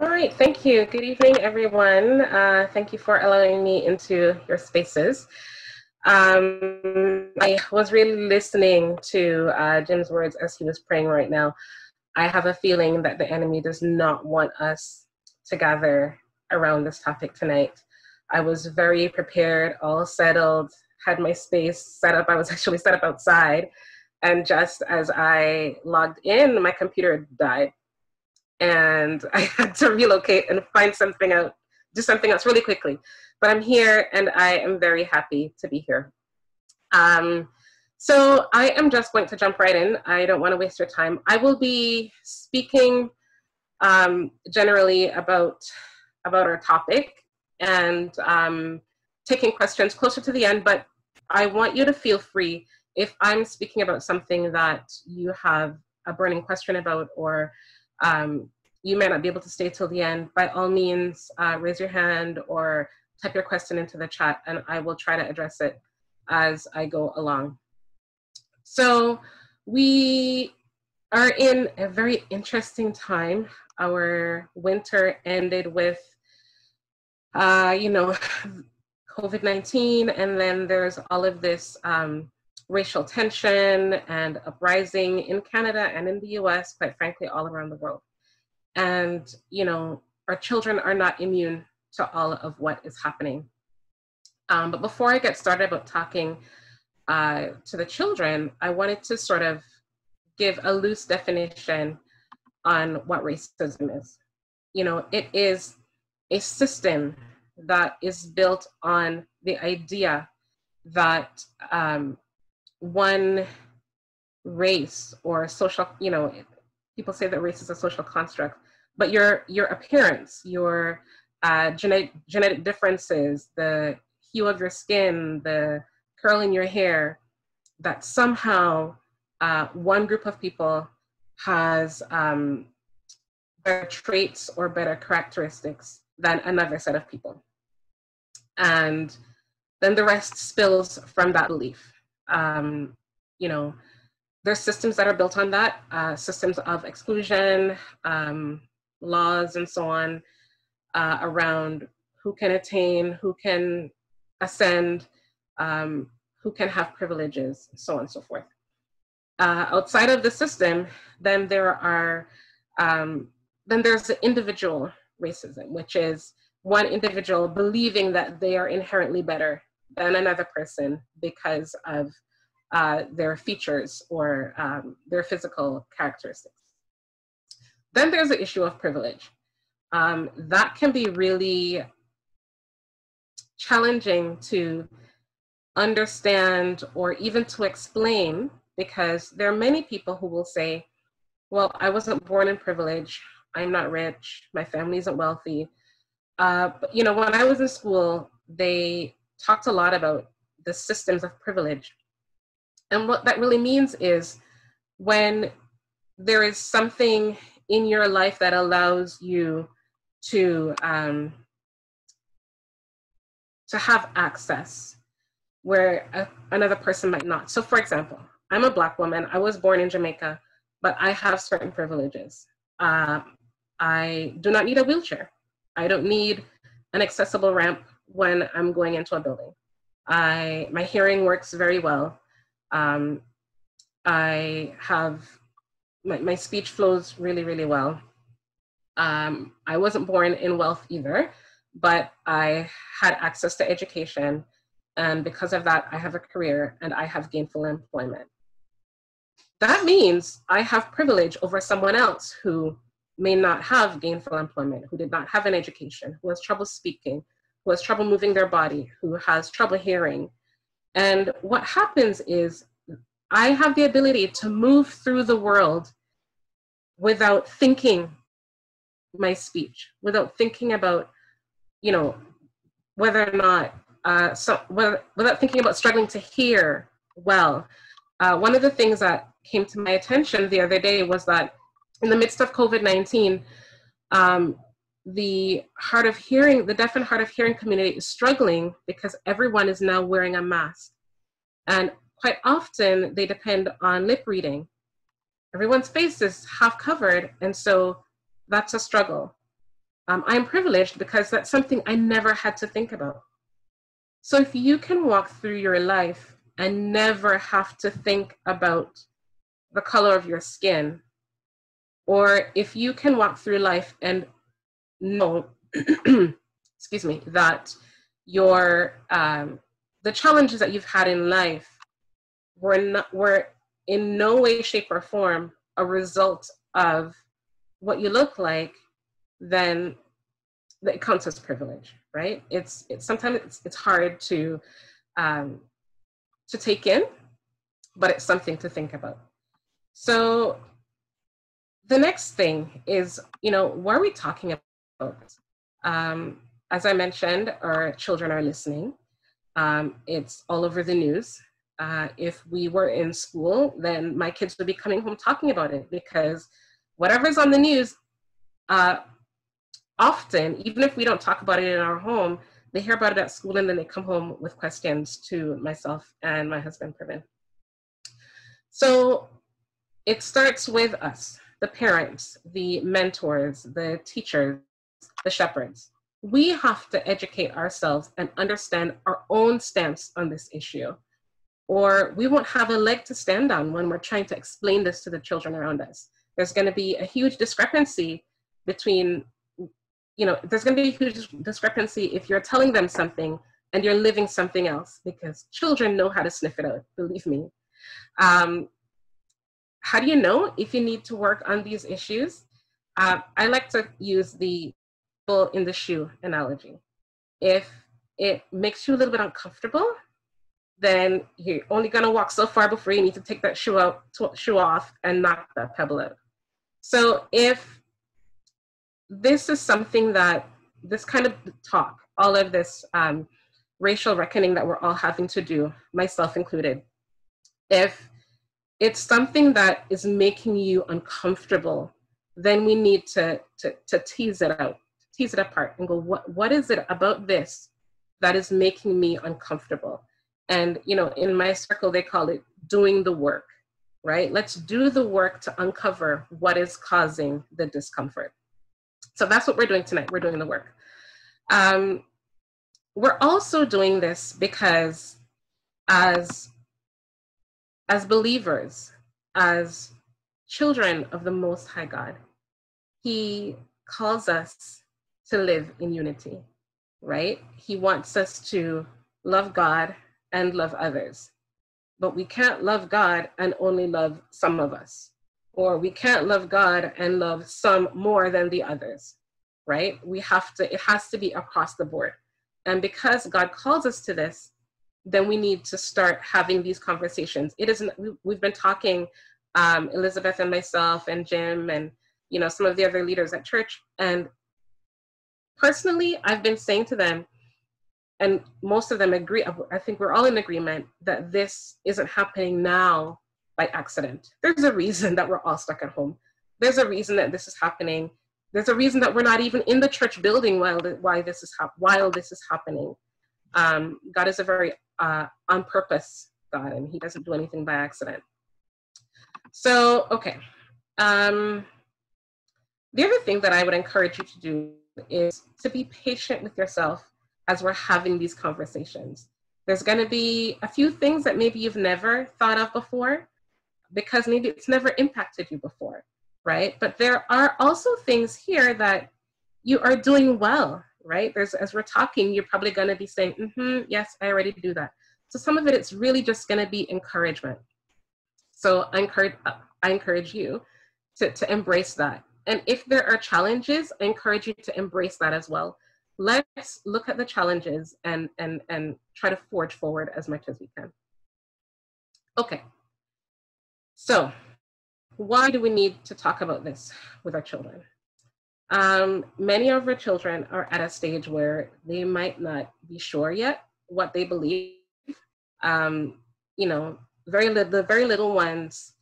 All right, thank you. Good evening, everyone. Uh, thank you for allowing me into your spaces. Um, I was really listening to uh, Jim's words as he was praying right now. I have a feeling that the enemy does not want us to gather around this topic tonight. I was very prepared, all settled, had my space set up. I was actually set up outside. And just as I logged in, my computer died and I had to relocate and find something out, do something else really quickly. But I'm here and I am very happy to be here. Um, so I am just going to jump right in. I don't want to waste your time. I will be speaking um, generally about, about our topic and um, taking questions closer to the end, but I want you to feel free if I'm speaking about something that you have a burning question about or um, you may not be able to stay till the end, by all means, uh, raise your hand or type your question into the chat and I will try to address it as I go along. So we are in a very interesting time. Our winter ended with, uh, you know, COVID-19 and then there's all of this um, racial tension and uprising in Canada and in the US, quite frankly, all around the world. And, you know, our children are not immune to all of what is happening. Um, but before I get started about talking uh, to the children, I wanted to sort of give a loose definition on what racism is. You know, it is a system that is built on the idea that um, one race or social, you know, people say that race is a social construct, but your your appearance, your uh, genetic genetic differences, the hue of your skin, the curl in your hair, that somehow uh, one group of people has um, better traits or better characteristics than another set of people. And then the rest spills from that belief. Um, you know, there's systems that are built on that, uh, systems of exclusion, um, laws and so on uh, around who can attain, who can ascend, um, who can have privileges, so on and so forth. Uh, outside of the system, then there are, um, then there's the individual racism, which is one individual believing that they are inherently better than another person because of uh, their features or um, their physical characteristics. Then there's the issue of privilege. Um, that can be really challenging to understand or even to explain because there are many people who will say, well, I wasn't born in privilege. I'm not rich. My family isn't wealthy. Uh, but, you know, when I was in school, they talked a lot about the systems of privilege. And what that really means is when there is something in your life that allows you to um, to have access where a, another person might not. So, for example, I'm a black woman. I was born in Jamaica, but I have certain privileges. Uh, I do not need a wheelchair. I don't need an accessible ramp when I'm going into a building. I my hearing works very well. Um, I have my, my speech flows really, really well. Um, I wasn't born in wealth either, but I had access to education. And because of that, I have a career and I have gainful employment. That means I have privilege over someone else who may not have gainful employment, who did not have an education, who has trouble speaking, who has trouble moving their body, who has trouble hearing. And what happens is I have the ability to move through the world without thinking my speech, without thinking about, you know, whether or not, uh, so, whether, without thinking about struggling to hear well. Uh, one of the things that came to my attention the other day was that in the midst of COVID 19, um, the hard of hearing, the deaf and hard of hearing community is struggling because everyone is now wearing a mask. And quite often they depend on lip reading. Everyone's face is half covered, and so that's a struggle. um, I'm privileged because that's something I never had to think about. So if you can walk through your life and never have to think about the color of your skin, or if you can walk through life and know, excuse me, that your um, the challenges that you've had in life were not were in no way, shape, or form a result of what you look like, then it counts as privilege, right? It's it's sometimes it's, it's hard to um, to take in, but it's something to think about. So the next thing is, you know, what are we talking about? Um, as I mentioned, our children are listening. Um, it's all over the news. Uh, if we were in school, then my kids would be coming home talking about it because whatever's on the news, uh, often, even if we don't talk about it in our home, they hear about it at school and then they come home with questions to myself and my husband, Pravin. So it starts with us, the parents, the mentors, the teachers, the shepherds. We have to educate ourselves and understand our own stance on this issue, or we won't have a leg to stand on when we're trying to explain this to the children around us. There's going to be a huge discrepancy between you know, there's going to be a huge discrepancy if you're telling them something and you're living something else because children know how to sniff it out, believe me. Um, how do you know if you need to work on these issues? Uh, I like to use the bull in the shoe analogy. If it makes you a little bit uncomfortable, then you're only to walk so far before you need to take that shoe out, shoe off, and knock that pebble out. So if this is something that this kind of talk, all of this um, racial reckoning that we're all having to do, myself included, if it's something that is making you uncomfortable, then we need to, to, to tease it out, tease it apart and go, what, what is it about this that is making me uncomfortable? And, you know, in my circle, they call it doing the work, right? Let's do the work to uncover what is causing the discomfort. So that's what we're doing tonight. We're doing the work. Um, we're also doing this because as, as believers, as children of the Most High God, He calls us to live in unity, right? He wants us to love God and love others. But we can't love God and only love some of us or we can't love God and love some more than the others, right? We have to, it has to be across the board. And because God calls us to this, then we need to start having these conversations. It isn't, we've been talking, um, Elizabeth and myself and Jim and, you know, some of the other leaders at church. And personally, I've been saying to them, and most of them agree, I think we're all in agreement that this isn't happening now by accident. There's a reason that we're all stuck at home. There's a reason that this is happening. There's a reason that we're not even in the church building while why this is while this is happening. Um, God is a very uh, on purpose God, and He doesn't do anything by accident. So, okay. Um, the other thing that I would encourage you to do is to be patient with yourself as we're having these conversations. There's going to be a few things that maybe you've never thought of before, because maybe it's never impacted you before, right? But there are also things here that you are doing well, right? There's as we're talking, you're probably going to be saying, mm-hmm, "Yes, I already do that." So some of it, it's really just going to be encouragement. So I encourage I encourage you to to embrace that. And if there are challenges, I encourage you to embrace that as well. Let's look at the challenges and and and try to forge forward as much as we can. Okay. So, why do we need to talk about this with our children? Um, many of our children are at a stage where they might not be sure yet what they believe. Um, you know, very the very little ones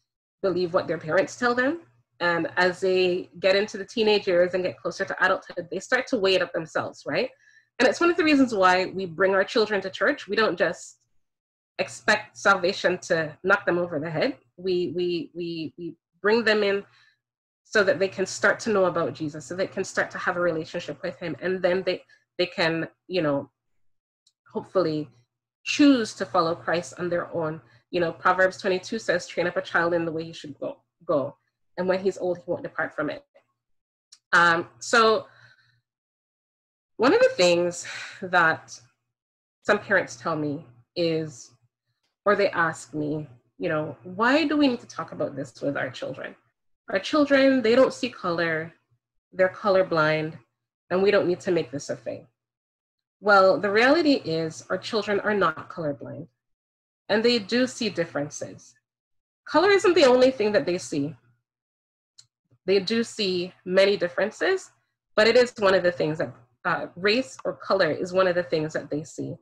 believe what their parents tell them, and as they get into the teenage years and get closer to adulthood, they start to weigh it up themselves, right? And it's one of the reasons why we bring our children to church. We don't just expect salvation to knock them over the head. We we we we bring them in so that they can start to know about Jesus, so they can start to have a relationship with him, and then they they can, you know, hopefully choose to follow Christ on their own. You know, Proverbs 22 says, train up a child in the way he should go, go. And when he's old, he won't depart from it. Um, so one of the things that some parents tell me is, or they ask me, you know, why do we need to talk about this with our children? Our children, they don't see color, they're colorblind, and we don't need to make this a thing. Well, the reality is our children are not colorblind, and they do see differences. Color isn't the only thing that they see. They do see many differences, but it is one of the things that uh, race or color is one of the things that they see.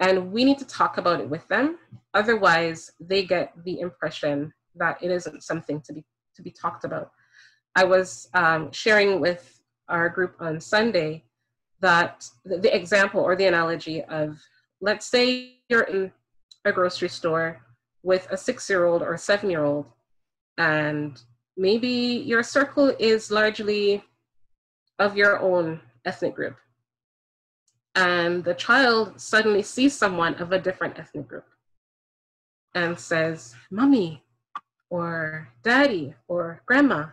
And we need to talk about it with them. Otherwise, they get the impression that it isn't something to be, to be talked about. I was um, sharing with our group on Sunday that the, the example or the analogy of, let's say you're in a grocery store with a six year old or a seven year old, and maybe your circle is largely of your own ethnic group. And the child suddenly sees someone of a different ethnic group and says, Mommy, or Daddy, or Grandma,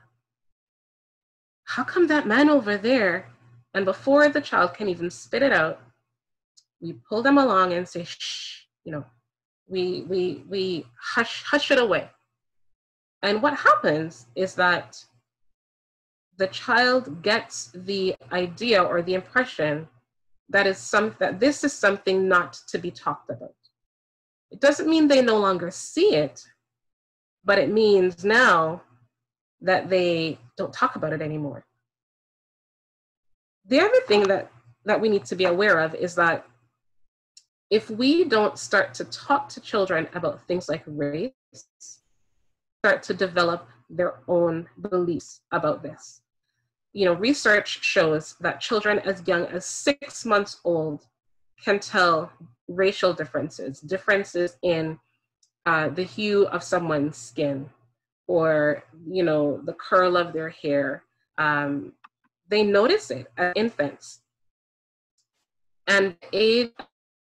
how come that man over there? And before the child can even spit it out, we pull them along and say, shh, you know, we, we, we hush, hush it away. And what happens is that the child gets the idea or the impression that is some that this is something not to be talked about. It doesn't mean they no longer see it, but it means now that they don't talk about it anymore. The other thing that, that we need to be aware of is that if we don't start to talk to children about things like race, start to develop their own beliefs about this you know, research shows that children as young as six months old can tell racial differences, differences in uh, the hue of someone's skin or, you know, the curl of their hair. Um, they notice it as infants. And age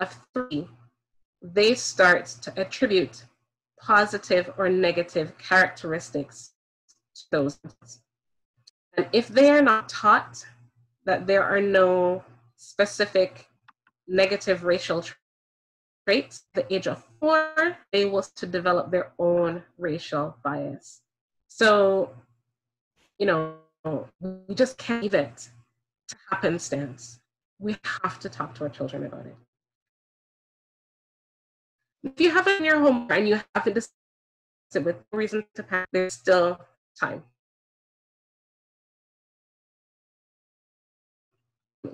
of three, they start to attribute positive or negative characteristics to those and if they are not taught that there are no specific negative racial traits, at the age of four, they will to develop their own racial bias. So, you know, we just can't leave it to happenstance. We have to talk to our children about it. If you have it in your home and you haven't discussed it with reason to panic, there's still time.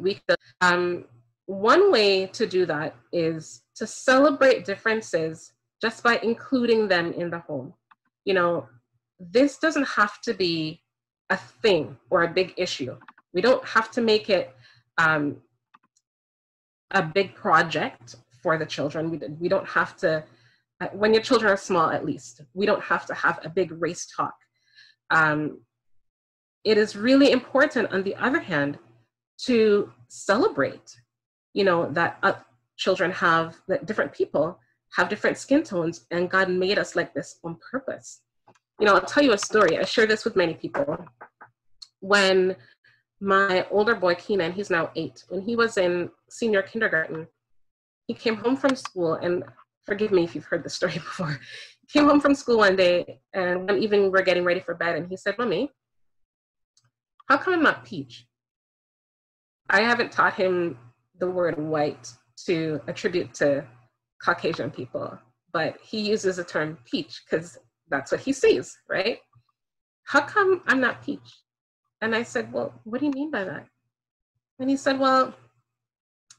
we um, one way to do that is to celebrate differences just by including them in the home. You know, this doesn't have to be a thing or a big issue. We don't have to make it um, a big project for the children. We, we don't have to, uh, when your children are small at least, we don't have to have a big race talk. Um, it is really important, on the other hand, to celebrate, you know, that uh, children have, that different people have different skin tones and God made us like this on purpose. You know, I'll tell you a story. I share this with many people. When my older boy, Keenan, he's now eight, when he was in senior kindergarten, he came home from school and forgive me if you've heard this story before. He came home from school one day and one evening we we're getting ready for bed and he said, Mommy, how come I'm not Peach? I haven't taught him the word white to attribute to Caucasian people, but he uses the term peach because that's what he sees, right? How come I'm not peach? And I said, Well, what do you mean by that? And he said, Well,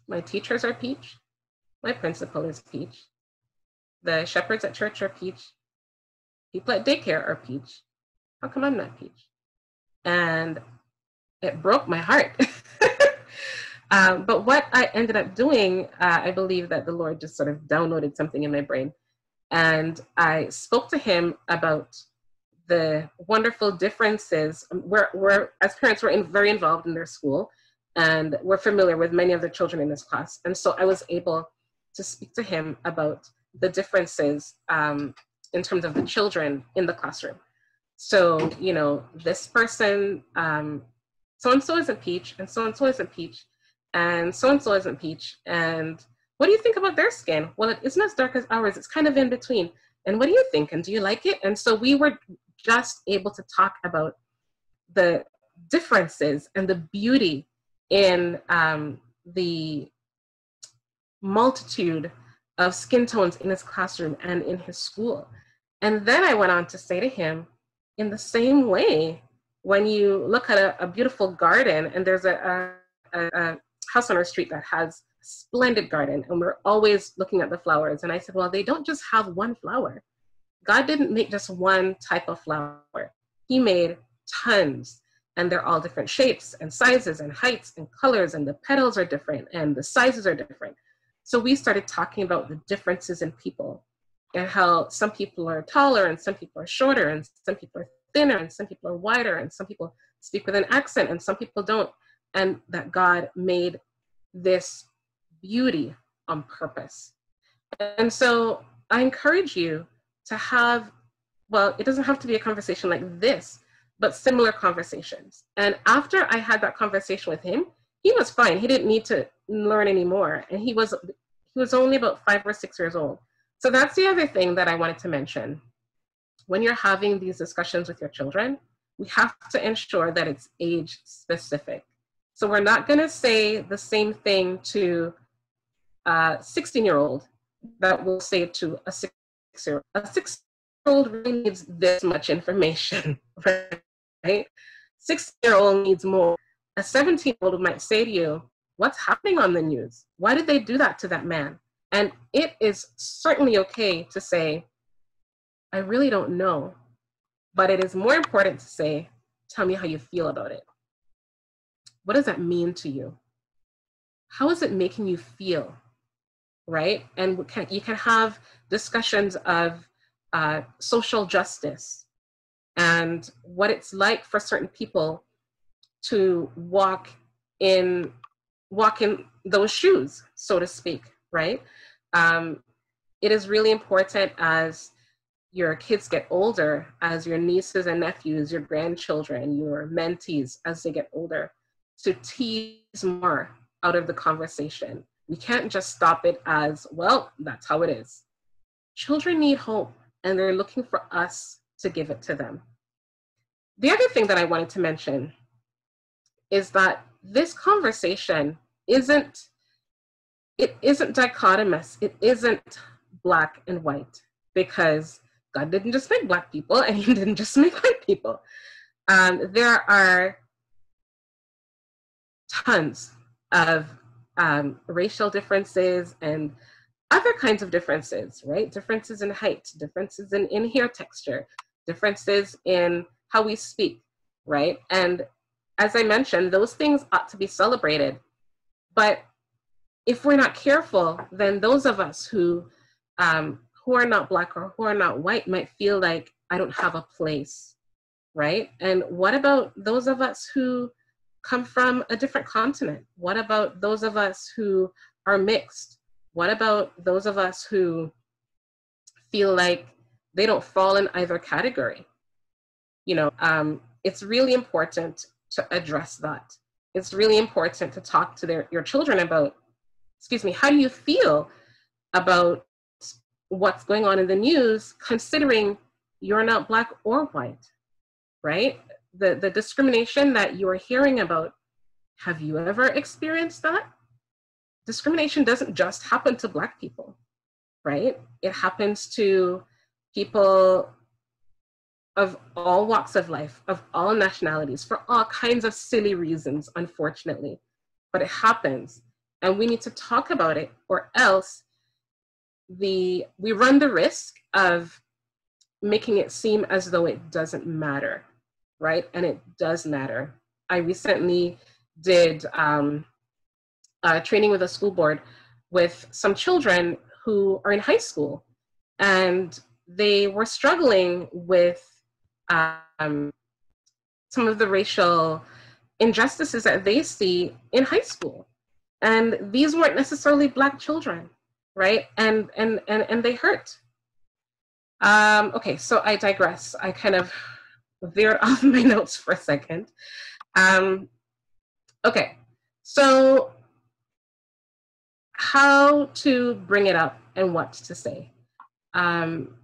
my teachers are peach, my principal is peach, the shepherds at church are peach, people at daycare are peach. How come I'm not peach? And it broke my heart Um, but what I ended up doing, uh, I believe that the Lord just sort of downloaded something in my brain. And I spoke to him about the wonderful differences. We're, we're as parents, we're in, very involved in their school, and we're familiar with many of the children in this class. And so I was able to speak to him about the differences um, in terms of the children in the classroom. So, you know, this person, um, so and so isn't Peach, and so and so isn't Peach, and so and so isn't Peach. And what do you think about their skin? Well, it isn't as dark as ours, it's kind of in between. And what do you think? And do you like it? And so we were just able to talk about the differences and the beauty in um, the multitude of skin tones in his classroom and in his school. And then I went on to say to him, in the same way, when you look at a, a beautiful garden and there's a, a, a, house on our street that has splendid garden and we're always looking at the flowers. And I said, well, they don't just have one flower. God didn't make just one type of flower. He made tons and they're all different shapes and sizes and heights and colors and the petals are different and the sizes are different. So we started talking about the differences in people and how some people are taller and some people are shorter and some people are thinner and some people are wider and some people speak with an accent and some people don't. And that God made this beauty on purpose. And so I encourage you to have, well, it doesn't have to be a conversation like this, but similar conversations. And after I had that conversation with him, he was fine. He didn't need to learn anymore. And he was he was only about five or six years old. So that's the other thing that I wanted to mention. When you're having these discussions with your children, we have to ensure that it's age specific. So we're not going to say the same thing to a 16 year old that we'll say to a six year. A six year old really needs this much information, right? Six year old needs more a 17 year old might say to you, What's happening on the news? Why did they do that to that man? And it is certainly okay to say, I really don't know. But it is more important to say, Tell me how you feel about it. What does that mean to you? How is it making you feel? Right? And you can have discussions of uh, social justice and what it's like for certain people to walk in walk in those shoes, so to speak, right? Um, it is really important as your kids get older, as your nieces and nephews, your grandchildren, your mentees, as they get older, to tease more out of the conversation. We can't just stop it as, well, that's how it is. Children need hope, and they're looking for us to give it to them. The other thing that I wanted to mention is that this conversation isn't it isn't dichotomous. It isn't black and white because god didn't just make black people and he didn't just make white people. Um, there are tons of um, racial differences and other kinds of differences right? Differences in height differences in, in hair texture differences in how we speak right? And as I mentioned, those things ought to be celebrated. But if we're not careful, then those of us who um, who are not black or who are not white might feel like I don't have a place, right? And what about those of us who come from a different continent? What about those of us who are mixed? What about those of us who feel like they don't fall in either category? You know, um, it's really important to address that. It's really important to talk to their, your children about, excuse me, how do you feel about what's going on in the news, considering you're not black or white, right? The, the discrimination that you're hearing about, have you ever experienced that? Discrimination doesn't just happen to black people, right? It happens to people of all walks of life, of all nationalities, for all kinds of silly reasons, unfortunately. But it happens, and we need to talk about it, or else the we run the risk of making it seem as though it doesn't matter, right? And it does matter. I recently did um, training with a school board with some children who are in high school, and they were struggling with um, some of the racial injustices that they see in high school. And these weren't necessarily black children, right? And and and, and they hurt. Um, okay, so I digress. I kind of veered off my notes for a second. Um, okay, so how to bring it up and what to say. Um,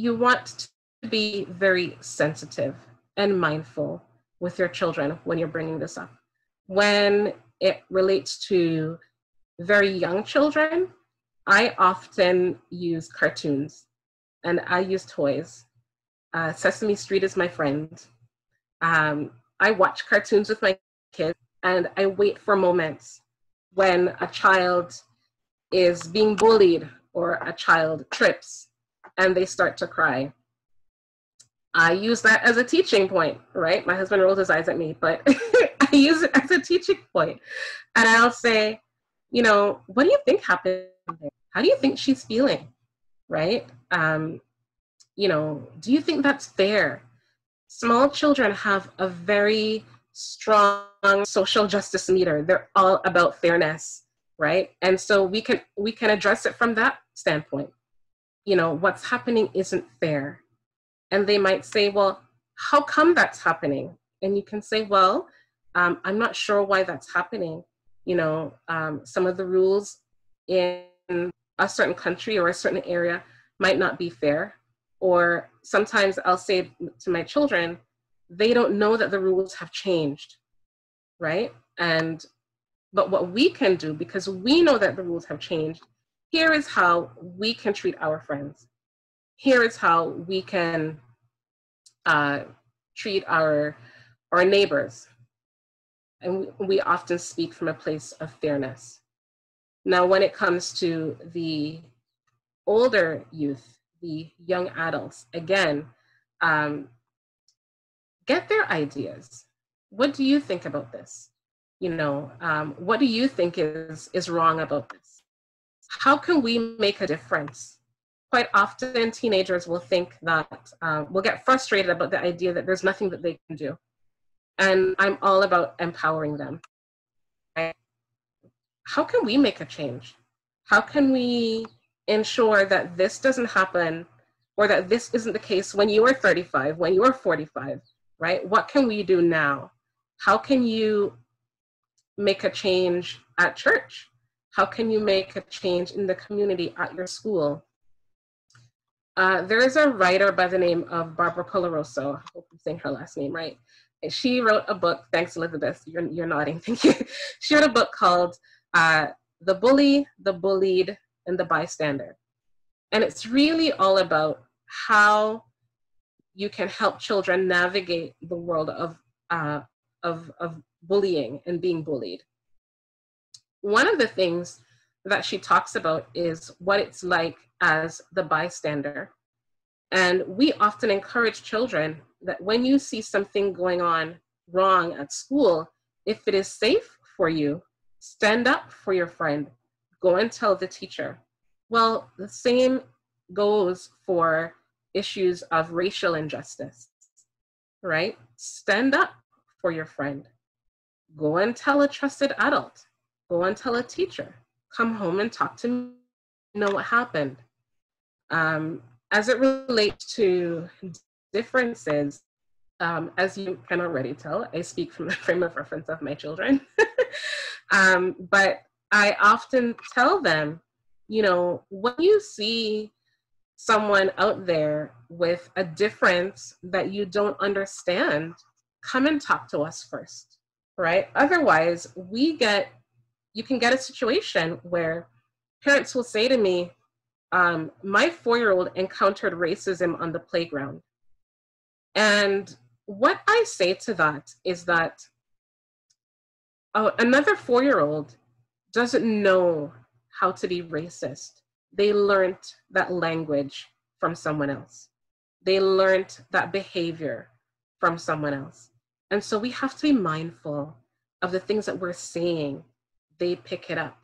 you want to be very sensitive and mindful with your children when you're bringing this up. When it relates to very young children, I often use cartoons and I use toys. Uh, Sesame Street is my friend. Um, I watch cartoons with my kids and I wait for moments when a child is being bullied or a child trips and they start to cry. I use that as a teaching point, right? My husband rolls his eyes at me, but I use it as a teaching point. And I'll say, you know, what do you think happened? How do you think she's feeling? Right? Um, you know, do you think that's fair? Small children have a very strong social justice meter. They're all about fairness, right? And so we can we can address it from that standpoint. You know, what's happening isn't fair and they might say, well, how come that's happening? And you can say, well, um, I'm not sure why that's happening. You know, um, some of the rules in a certain country or a certain area might not be fair. Or sometimes I'll say to my children, they don't know that the rules have changed, right? And but what we can do, because we know that the rules have changed, here is how we can treat our friends. Here is how we can uh, treat our our neighbors. And we often speak from a place of fairness. Now when it comes to the older youth the young adults again um, get their ideas. What do you think about this? You know um, what do you think is is wrong about this how can we make a difference? Quite often teenagers will think that uh, will get frustrated about the idea that there's nothing that they can do. And i'm all about empowering them. How can we make a change? How can we ensure that this doesn't happen or that this isn't the case when you are 35 when you are 45 right? What can we do now? How can you make a change at church how can you make a change in the community at your school uh, there is a writer by the name of Barbara Coloroso. I hope I'm saying her last name right. And she wrote a book. Thanks, Elizabeth. You're, you're nodding. Thank you. She wrote a book called uh, The Bully, the Bullied, and the Bystander. And it's really all about how you can help children navigate the world of, uh, of, of bullying and being bullied. One of the things that she talks about is what it's like as the bystander. And we often encourage children that when you see something going on wrong at school, if it is safe for you, stand up for your friend, go and tell the teacher. Well, the same goes for issues of racial injustice, right? Stand up for your friend. Go and tell a trusted adult. Go and tell a teacher. Come home and talk to me, know what happened. Um, as it relates to differences, um, as you can already tell, I speak from the frame of reference of my children. um, but I often tell them, you know, when you see someone out there with a difference that you don't understand, come and talk to us first, right? Otherwise, we get, you can get a situation where parents will say to me, um, my four year old encountered racism on the playground. And what I say to that is that uh, another four year old doesn't know how to be racist. They learned that language from someone else, they learned that behavior from someone else. And so we have to be mindful of the things that we're saying. They pick it up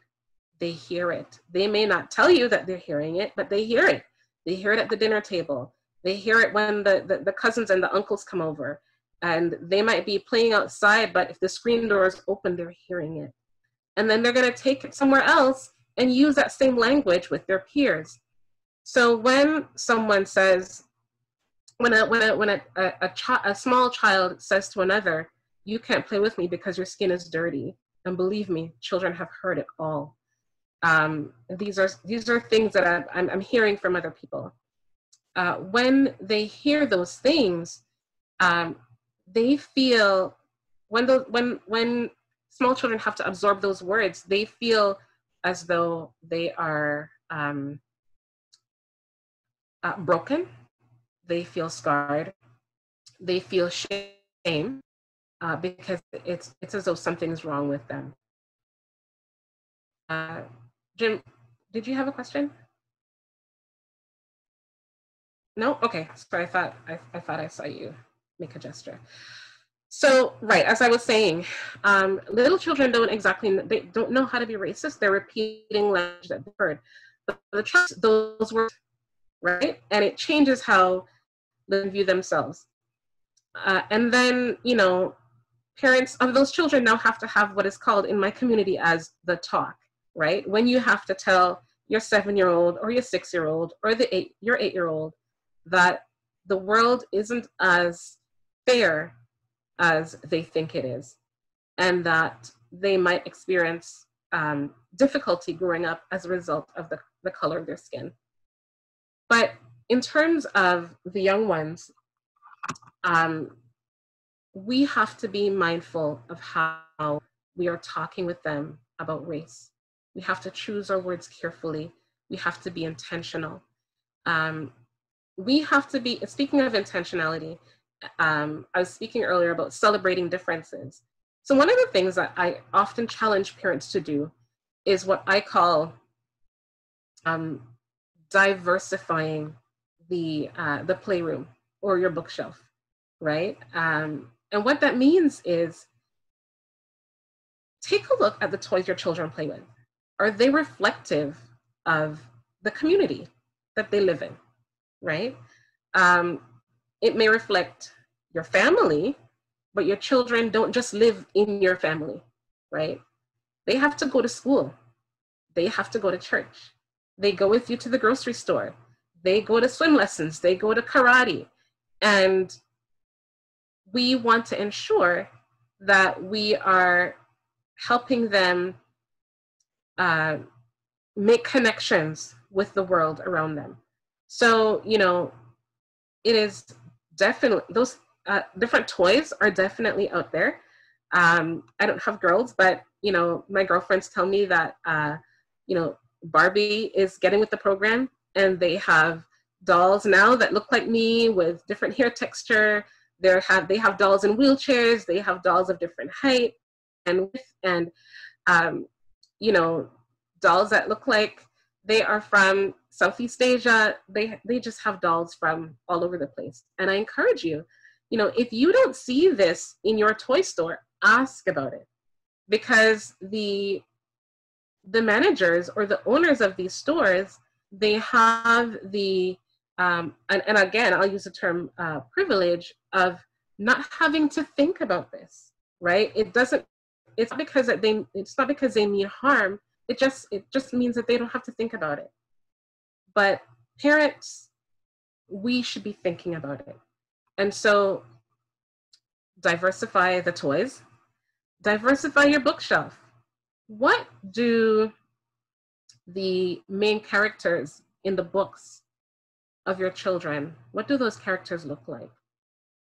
they hear it. They may not tell you that they're hearing it, but they hear it. They hear it at the dinner table. They hear it when the, the, the cousins and the uncles come over and they might be playing outside, but if the screen door is open, they're hearing it. And then they're going to take it somewhere else and use that same language with their peers. So when someone says, when a when a when a a, a, a small child says to another, "You can't play with me because your skin is dirty," and believe me, children have heard it all. Um, these are these are things that I'm I'm, hearing from other people. Uh, when they hear those things, um, they feel when the when when small children have to absorb those words, they feel as though they are um, uh, broken they feel scarred, they feel shame uh, because it's it's as though something's wrong with them. Uh, Jim, did you have a question? No? Okay, so I thought I, I thought I saw you make a gesture. So, right, as I was saying, um, little children don't exactly, they don't know how to be racist. They're repeating language that they've heard. But the trust, those words, right? And it changes how they view themselves. Uh, and then, you know, parents of those children now have to have what is called in my community as the talk, right? When you have to tell your seven-year-old or your six-year-old or the eight, your eight-year-old that the world isn't as fair as they think it is, and that they might experience um, difficulty growing up as a result of the, the color of their skin. But in terms of the young ones, um, we have to be mindful of how we are talking with them about race. We have to choose our words carefully. We have to be intentional. Um, we have to be, speaking of intentionality, um, I was speaking earlier about celebrating differences. So one of the things that I often challenge parents to do is what I call um, diversifying the uh, the playroom or your bookshelf, right? Um, and what that means is take a look at the toys your children play with. Are they reflective of the community that they live in, right? Um, it may reflect your family, but your children don't just live in your family, right? They have to go to school. They have to go to church. They go with you to the grocery store they go to swim lessons, they go to karate. And we want to ensure that we are helping them uh, make connections with the world around them. So, you know, it is definitely, those uh, different toys are definitely out there. Um, I don't have girls, but, you know, my girlfriends tell me that, uh, you know, Barbie is getting with the program and they have dolls now that look like me with different hair texture. They have they have dolls in wheelchairs. They have dolls of different height and width, and um, you know dolls that look like they are from Southeast Asia. They they just have dolls from all over the place. And I encourage you, you know, if you don't see this in your toy store, ask about it because the the managers or the owners of these stores they have the um, and, and again i'll use the term uh, privilege of not having to think about this right? It doesn't it's because they it's not because they mean harm. It just it just means that they don't have to think about it. But parents we should be thinking about it. And so diversify the toys. Diversify your bookshelf. What do the main characters in the books of your children, what do those characters look like?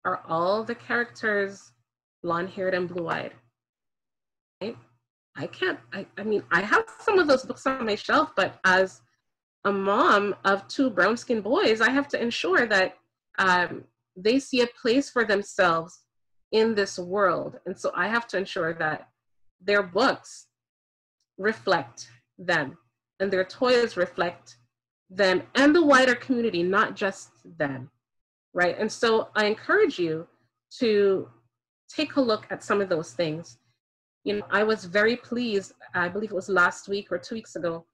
Are all the characters blonde haired and blue eyed? Right? I can't, I, I mean, I have some of those books on my shelf, but as a mom of two brown skinned boys, I have to ensure that um, they see a place for themselves in this world. And so I have to ensure that their books reflect them and their toys reflect them and the wider community, not just them, right? And so I encourage you to take a look at some of those things. You know, I was very pleased, I believe it was last week or two weeks ago,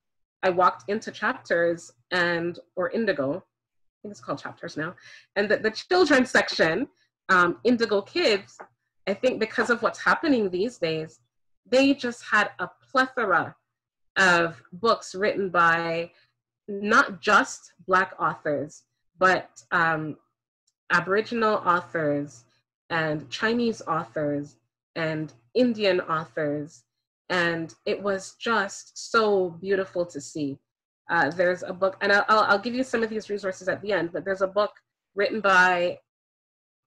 I walked into chapters and, or Indigo, I think it's called chapters now. And the, the children's section, um, Indigo Kids, I think because of what's happening these days, they just had a plethora of books written by not just Black authors, but um, Aboriginal authors and Chinese authors and Indian authors. And it was just so beautiful to see. Uh, there's a book, and I'll, I'll, give you some of these resources at the end, but there's a book written by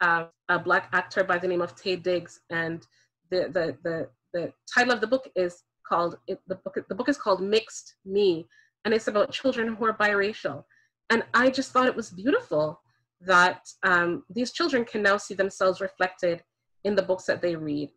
uh, a Black actor by the name of Taye Diggs, and the, the, the, the title of the book is called, it, the, book, the book is called Mixed Me, and it's about children who are biracial. And I just thought it was beautiful that um, these children can now see themselves reflected in the books that they read,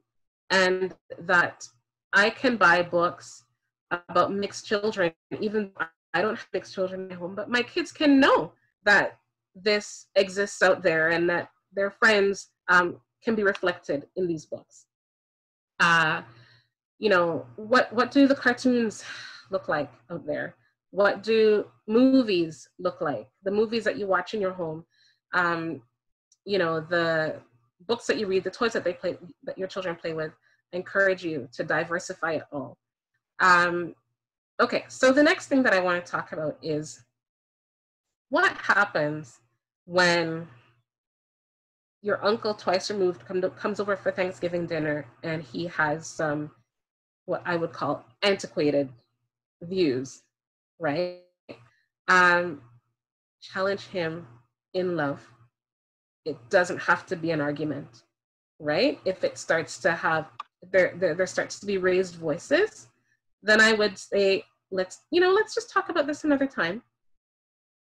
and that I can buy books about mixed children, even though I don't have mixed children at home, but my kids can know that this exists out there and that their friends um, can be reflected in these books. Uh, you know, what, what do the cartoons look like out there? What do movies look like? The movies that you watch in your home, um, you know, the books that you read, the toys that they play, that your children play with, encourage you to diversify it all. Um, Okay, so the next thing that I want to talk about is what happens when your uncle twice removed come to, comes over for Thanksgiving dinner and he has some what I would call antiquated views, right? Um, challenge him in love. It doesn't have to be an argument, right? If it starts to have there, there, there starts to be raised voices, then I would say, let's, you know, let's just talk about this another time.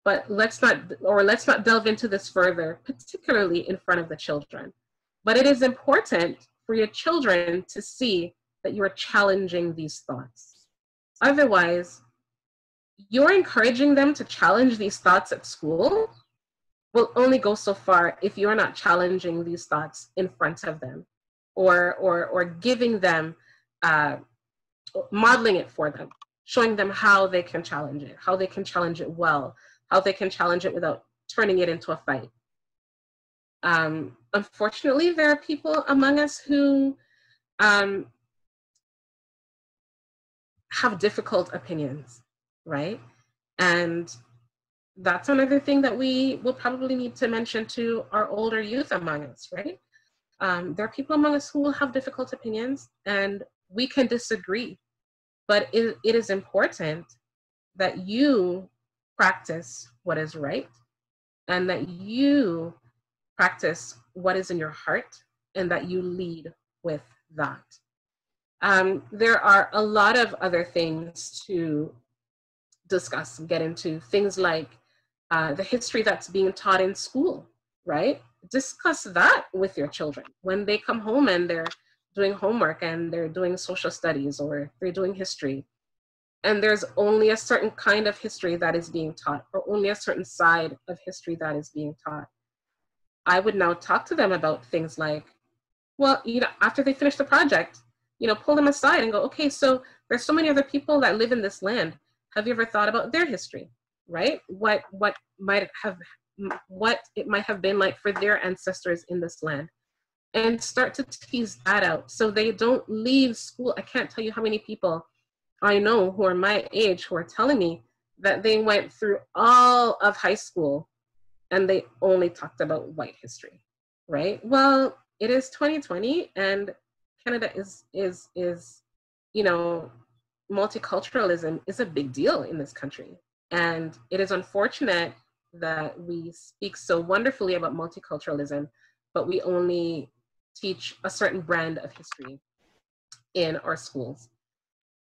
But let's not, or let's not delve into this further, particularly in front of the children. But it is important for your children to see that you are challenging these thoughts. Otherwise, you're encouraging them to challenge these thoughts at school will only go so far if you're not challenging these thoughts in front of them or or or giving them uh, modeling it for them, showing them how they can challenge it, how they can challenge it well, how they can challenge it without turning it into a fight. Um, unfortunately, there are people among us who um, have difficult opinions, right? And that's another thing that we will probably need to mention to our older youth among us, right? Um, there are people among us who will have difficult opinions, and we can disagree, but it, it is important that you practice what is right and that you practice what is in your heart and that you lead with that. Um, there are a lot of other things to discuss and get into, things like uh, the history that's being taught in school, right? Discuss that with your children when they come home and they're doing homework and they're doing social studies or they're doing history. And there's only a certain kind of history that is being taught, or only a certain side of history that is being taught. I would now talk to them about things like, well, you know, after they finish the project, you know, pull them aside and go, okay, so there's so many other people that live in this land. Have you ever thought about their history, right? What what might have what it might have been like for their ancestors in this land? and start to tease that out so they don't leave school. I can't tell you how many people I know who are my age who are telling me that they went through all of high school and they only talked about white history, right? Well, it is 2020 and Canada is is is you know multiculturalism is a big deal in this country and it is unfortunate that we speak so wonderfully about multiculturalism but we only teach a certain brand of history in our schools.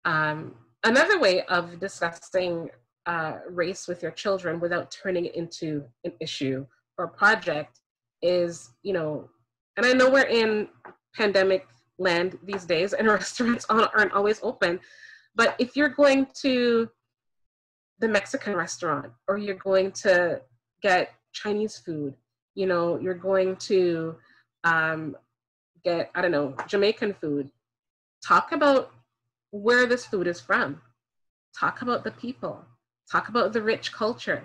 Um, another way of discussing uh, race with your children without turning it into an issue or project is, you know, and I know we're in pandemic land these days and restaurants aren't always open, but if you're going to the Mexican restaurant or you're going to get Chinese food, you know, you're going to um, get, I don't know, Jamaican food, talk about where this food is from. Talk about the people. Talk about the rich culture.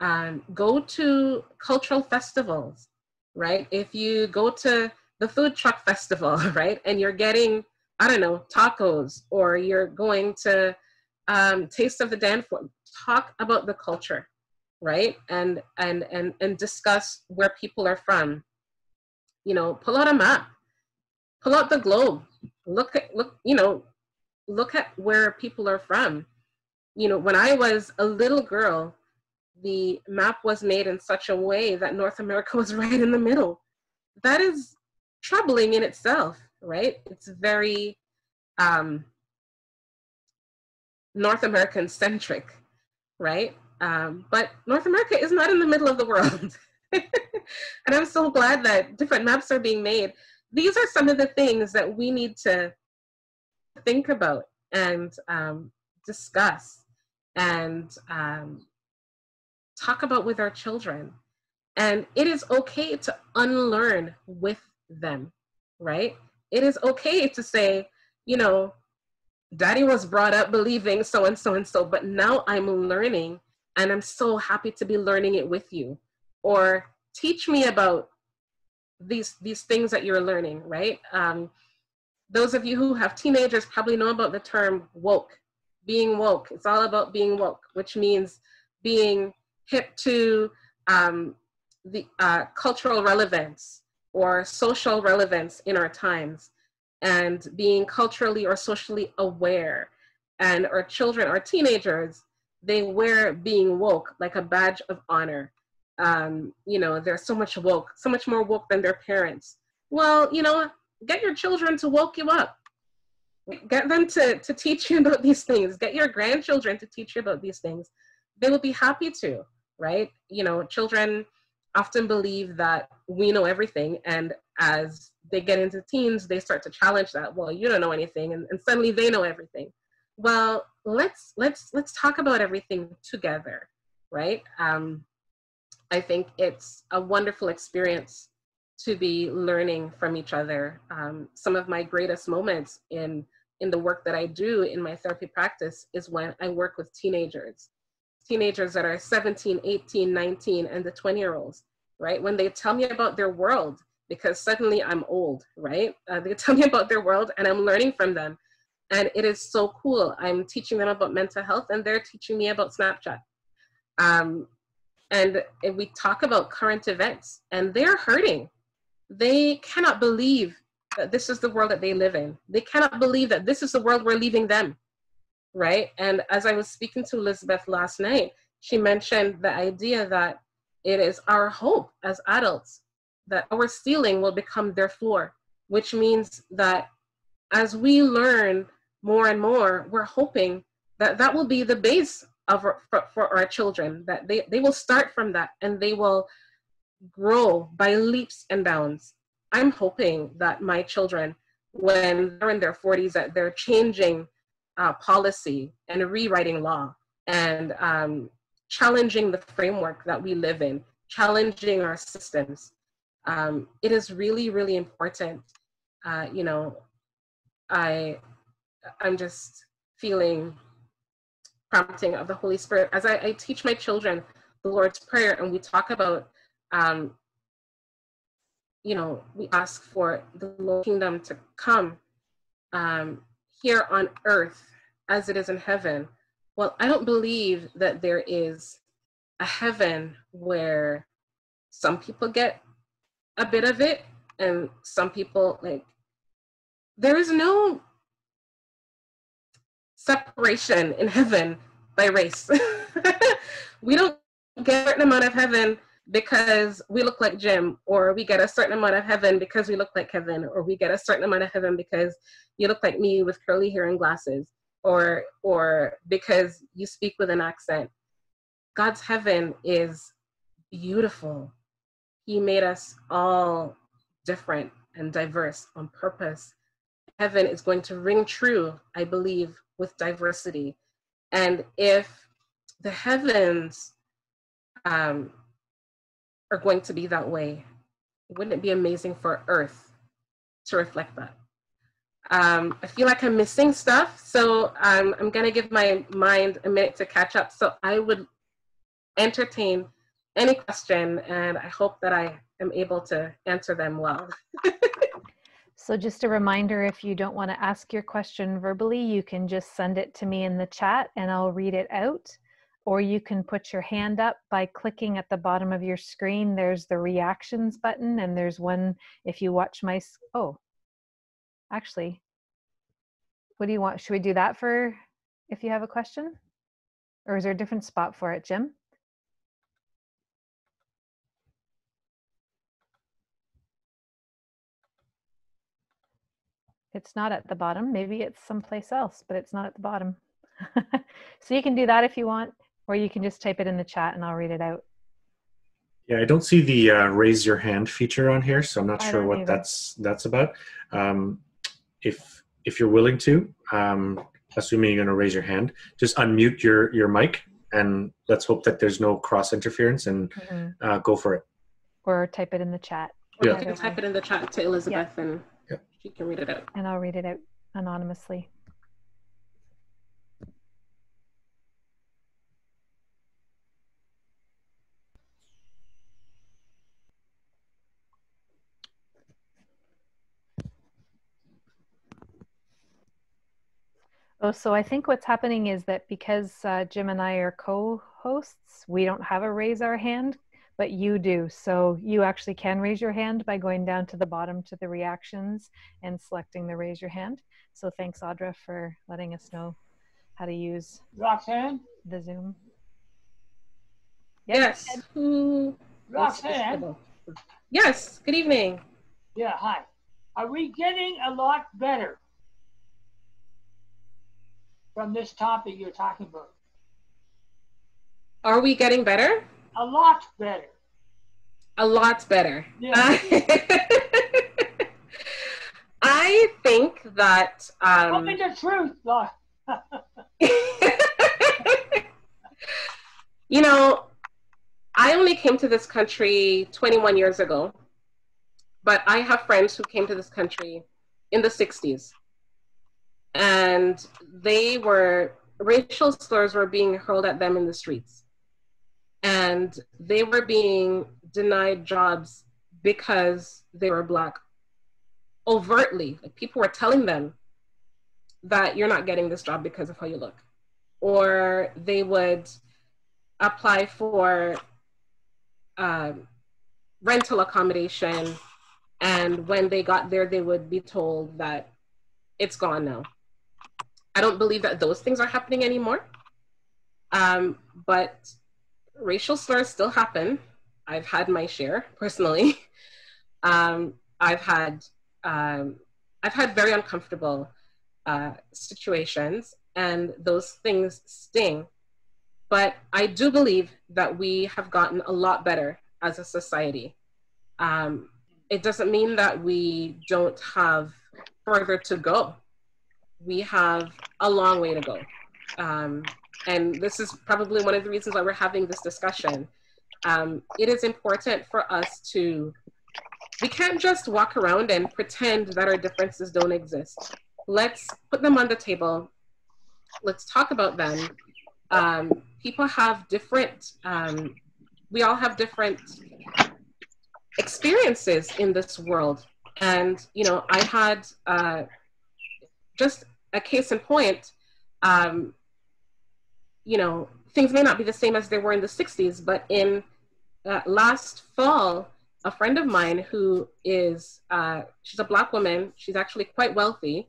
Um, go to cultural festivals, right? If you go to the food truck festival, right, and you're getting, I don't know, tacos, or you're going to um, Taste of the Danforth, talk about the culture, right? And and and and discuss where people are from. You know, pull out a map, pull out the globe, look at look, you know, look at where people are from. You know, when I was a little girl, the map was made in such a way that North America was right in the middle. That is troubling in itself, right? It's very um, North American centric, right? Um, but North America is not in the middle of the world. and I'm so glad that different maps are being made. These are some of the things that we need to think about and um, discuss and um, talk about with our children. And it is okay to unlearn with them, right? It is okay to say, you know, daddy was brought up believing so and so and so, but now I'm learning and I'm so happy to be learning it with you. Or teach me about these these things that you're learning, right? Um, those of you who have teenagers probably know about the term woke, being woke. It's all about being woke, which means being hip to um, the uh, cultural relevance or social relevance in our times and being culturally or socially aware. And our children, our teenagers, they wear being woke like a badge of honor. Um, you know, they're so much woke, so much more woke than their parents. Well, you know, get your children to woke you up. Get them to, to teach you about these things. Get your grandchildren to teach you about these things. They will be happy to, right? You know, children often believe that we know everything. And as they get into teens, they start to challenge that. Well, you don't know anything. And, and suddenly they know everything. Well, let's let's let's talk about everything together, right? Um, I think it's a wonderful experience to be learning from each other. Um, some of my greatest moments in in the work that I do in my therapy practice is when I work with teenagers, teenagers that are 17, 18, 19, and the 20 year olds, right? When they tell me about their world, because suddenly I'm old, right? Uh, they tell me about their world and I'm learning from them. And it is so cool. I'm teaching them about mental health and they're teaching me about Snapchat. Um, and we talk about current events and they're hurting they cannot believe that this is the world that they live in. They cannot believe that this is the world we're leaving them, right? And as I was speaking to Elizabeth last night, she mentioned the idea that it is our hope as adults that our ceiling will become their floor, which means that as we learn more and more, we're hoping that that will be the base of our, for, for our children, that they, they will start from that and they will grow by leaps and bounds. I'm hoping that my children, when they're in their 40s, that they're changing uh, policy and rewriting law and um, challenging the framework that we live in, challenging our systems. Um, it is really, really important. Uh, you know, I, I'm just feeling prompting of the Holy Spirit as I, I teach my children the Lord's Prayer and we talk about um, you know, we ask for the Lord kingdom to come um, here on earth as it is in heaven. Well, I don't believe that there is a heaven where some people get a bit of it and some people like there is no separation in heaven by race. we don't get a certain amount of heaven because we look like Jim, or we get a certain amount of heaven because we look like Kevin, or we get a certain amount of heaven because you look like me with curly hair and glasses, or or because you speak with an accent. God's heaven is beautiful. He made us all different and diverse on purpose. Heaven is going to ring true, I believe, with diversity. And if the heavens um, are going to be that way, wouldn't it be amazing for Earth to reflect that? Um, I feel like I'm missing stuff, so um, I'm gonna give my mind a minute to catch up. So I would entertain any question, and I hope that I am able to answer them well. so just a reminder, if you don't want to ask your question verbally, you can just send it to me in the chat and I'll read it out. Or you can put your hand up by clicking at the bottom of your screen. There's the reactions button and there's one, if you watch my, oh, actually, what do you want? Should we do that for if you have a question? Or is there a different spot for it, Jim? It's not at the bottom. Maybe it's someplace else, but it's not at the bottom. so you can do that if you want, or you can just type it in the chat and I'll read it out. Yeah, I don't see the uh, raise your hand feature on here, so I'm not I sure what either. that's that's about. Um, if if you're willing to, um, assuming you're going to raise your hand, just unmute your your mic and let's hope that there's no cross interference and mm-hmm. uh, go for it. Or type it in the chat. Yeah. You can type it in the chat to Elizabeth yeah. and yeah. she can read it out. And I'll read it out anonymously. Oh, so I think what's happening is that because uh, Jim and I are co-hosts, we don't have a raise our hand, but you do. So you actually can raise your hand by going down to the bottom to the reactions and selecting the raise your hand. So thanks, Audra, for letting us know how to use Roxanne? the Zoom. Yes. yes. Roxanne? Yes, good evening. Yeah, hi. Are we getting a lot better? From this topic you're talking about? Are we getting better? A lot better. A lot better. Yeah. I think that. Um, Tell me the truth, you know, I only came to this country 21 years ago, but I have friends who came to this country in the 60s and they were racial slurs were being hurled at them in the streets. And they were being denied jobs because they were black overtly. Like people were telling them that you're not getting this job because of how you look. Or they would apply for uh, rental accommodation and when they got there they would be told that it's gone now I don't believe that those things are happening anymore. Um, but racial slurs still happen. I've had my share personally. um, I've had um, I've had very uncomfortable uh, situations, and those things sting. But I do believe that we have gotten a lot better as a society. Um, it doesn't mean that we don't have further to go we have a long way to go. Um, and this is probably one of the reasons why we're having this discussion. Um, it is important for us to, we can't just walk around and pretend that our differences don't exist. Let's put them on the table. Let's talk about them. Um, people have different, um, we all have different experiences in this world. And, you know, I had uh, just a case in point, um, you know, things may not be the same as they were in the 60s, but in uh, last fall, a friend of mine who is, uh, she's a black woman, she's actually quite wealthy,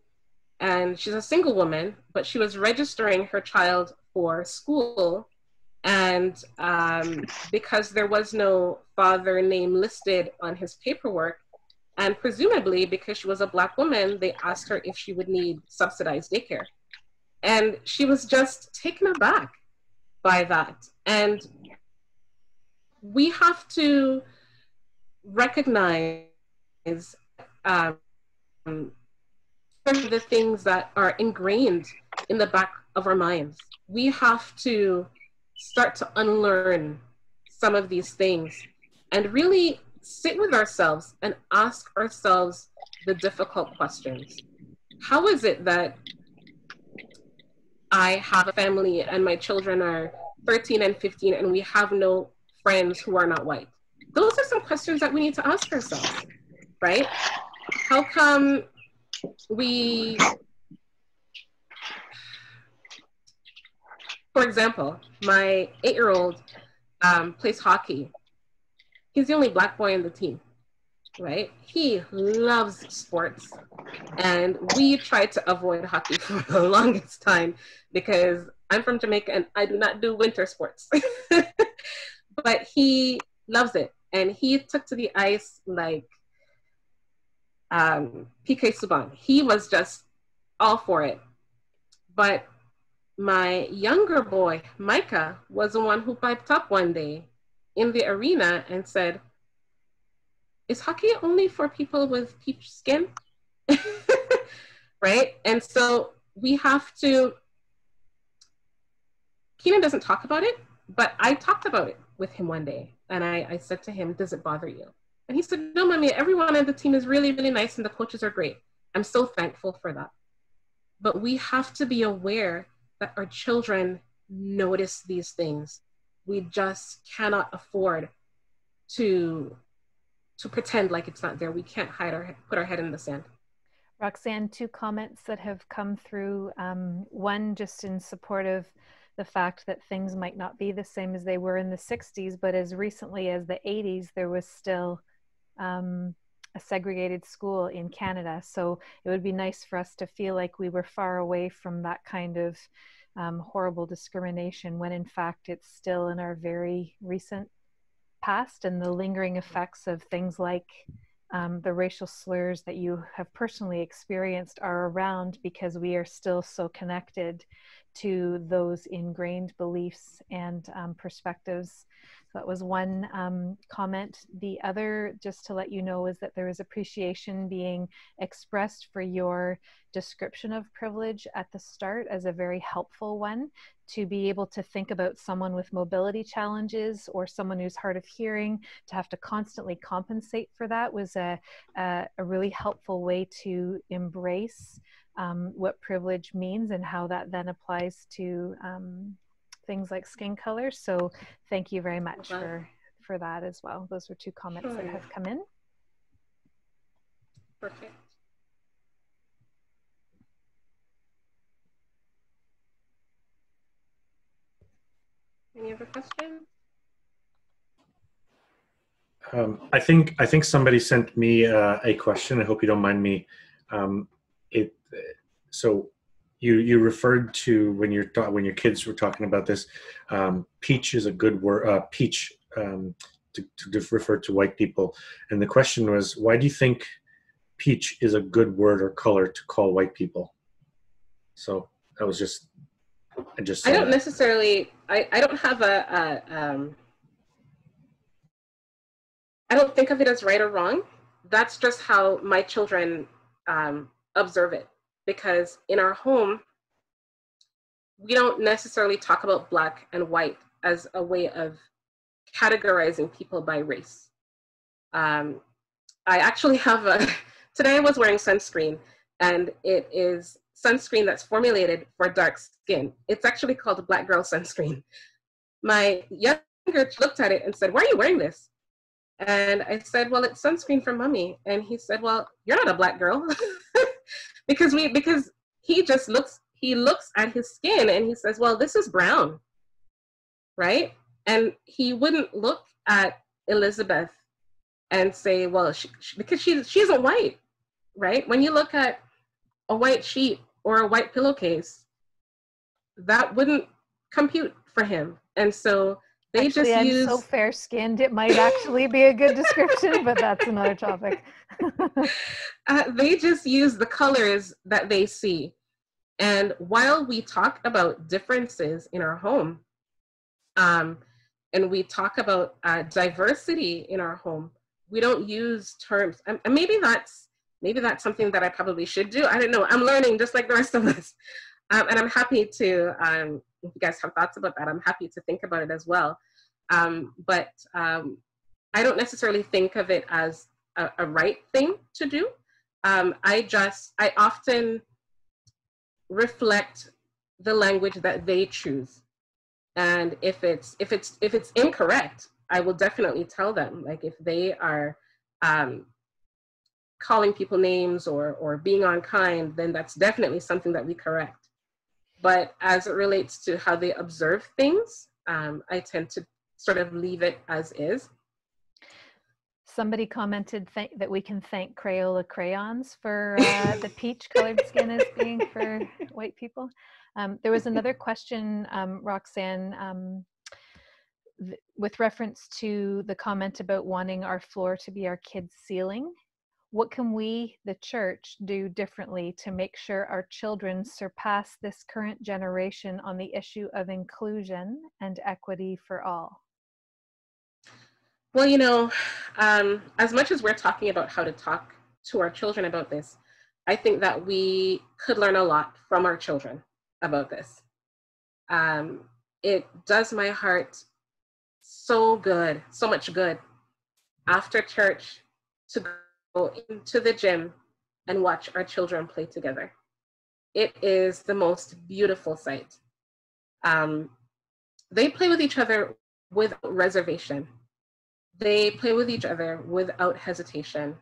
and she's a single woman, but she was registering her child for school. And um, because there was no father name listed on his paperwork, and presumably, because she was a Black woman, they asked her if she would need subsidized daycare. And she was just taken aback by that. And we have to recognize um, the things that are ingrained in the back of our minds. We have to start to unlearn some of these things and really sit with ourselves and ask ourselves the difficult questions. How is it that I have a family and my children are 13 and 15 and we have no friends who are not white? Those are some questions that we need to ask ourselves, right? How come we, for example, my eight year old um, plays hockey. He's the only black boy in the team right? He loves sports. And we tried to avoid hockey for the longest time because I'm from Jamaica and I do not do winter sports. but he loves it. And he took to the ice like um, PK Subban. He was just all for it. But my younger boy, Micah, was the one who piped up one day in the arena and said, is hockey only for people with peach skin? right? And so we have to, Keenan doesn't talk about it, but I talked about it with him one day. And I, I said to him, Does it bother you? And he said, No, mommy, everyone on the team is really, really nice and the coaches are great. I'm so thankful for that. But we have to be aware that our children notice these things. We just cannot afford to to pretend like it's not there. We can't hide our put our head in the sand. Roxanne, two comments that have come through. Um, one just in support of the fact that things might not be the same as they were in the 60s, but as recently as the 80s, there was still um, a segregated school in Canada. So it would be nice for us to feel like we were far away from that kind of um, horrible discrimination when in fact it's still in our very recent past and the lingering effects of things like um, the racial slurs that you have personally experienced are around because we are still so connected to those ingrained beliefs and um, perspectives that was one um, comment. The other, just to let you know, is that there is appreciation being expressed for your description of privilege at the start as a very helpful one to be able to think about someone with mobility challenges or someone who's hard of hearing to have to constantly compensate for that was a, a, a really helpful way to embrace um, what privilege means and how that then applies to um, things like skin color. So thank you very much for, for that as well. Those were two comments sure. that have come in. Perfect. Any other questions? Um, I think I think somebody sent me uh, a question. I hope you don't mind me. Um, it so you you referred to when you're when your kids were talking about this. Um, peach is a good word. Uh, peach um, to, to refer to white people, and the question was, why do you think peach is a good word or color to call white people? So that was just I just. I don't that. necessarily. I I don't have a. a um, I don't think of it as right or wrong. That's just how my children um, observe it because in our home, we don't necessarily talk about black and white as a way of categorizing people by race. Um, I actually have a, today I was wearing sunscreen and it is sunscreen that's formulated for dark skin. It's actually called black girl sunscreen. My younger looked at it and said, why are you wearing this? And I said, well, it's sunscreen for mommy. And he said, well, you're not a black girl. because we because he just looks he looks at his skin and he says well this is brown right? And he wouldn't look at elizabeth and say well she, she, because she, she isn't white right? When you look at a white sheet or a white pillowcase that wouldn't compute for him. And so they actually, just I'm use so fair skinned it might actually be a good description but that's another topic. Uh, they just use the colors that they see. And while we talk about differences in our home um, and we talk about uh, diversity in our home we don't use terms and maybe that's maybe that's something that i probably should do i don't know i'm learning just like the rest of us. Um, and i'm happy to um, if you guys have thoughts about that, I'm happy to think about it as well. Um, but um, I don't necessarily think of it as a, a right thing to do. Um, I just, I often reflect the language that they choose. and if it's if it's if it's incorrect i will definitely tell them like if they are um, calling people names or or being unkind then that's definitely something that we correct but as it relates to how they observe things um, i tend to sort of leave it as is Somebody commented th- that we can thank Crayola crayons for uh, the peach colored skin as being for white people. Um, there was another question, um, Roxanne, um, th- with reference to the comment about wanting our floor to be our kids' ceiling. What can we, the church, do differently to make sure our children surpass this current generation on the issue of inclusion and equity for all? Well, you know, um, as much as we're talking about how to talk to our children about this, I think that we could learn a lot from our children about this. Um, it does my heart so good, so much good after church to into the gym and watch our children play together. It is the most beautiful sight. Um, they play with each other with reservation they play with each other without hesitation.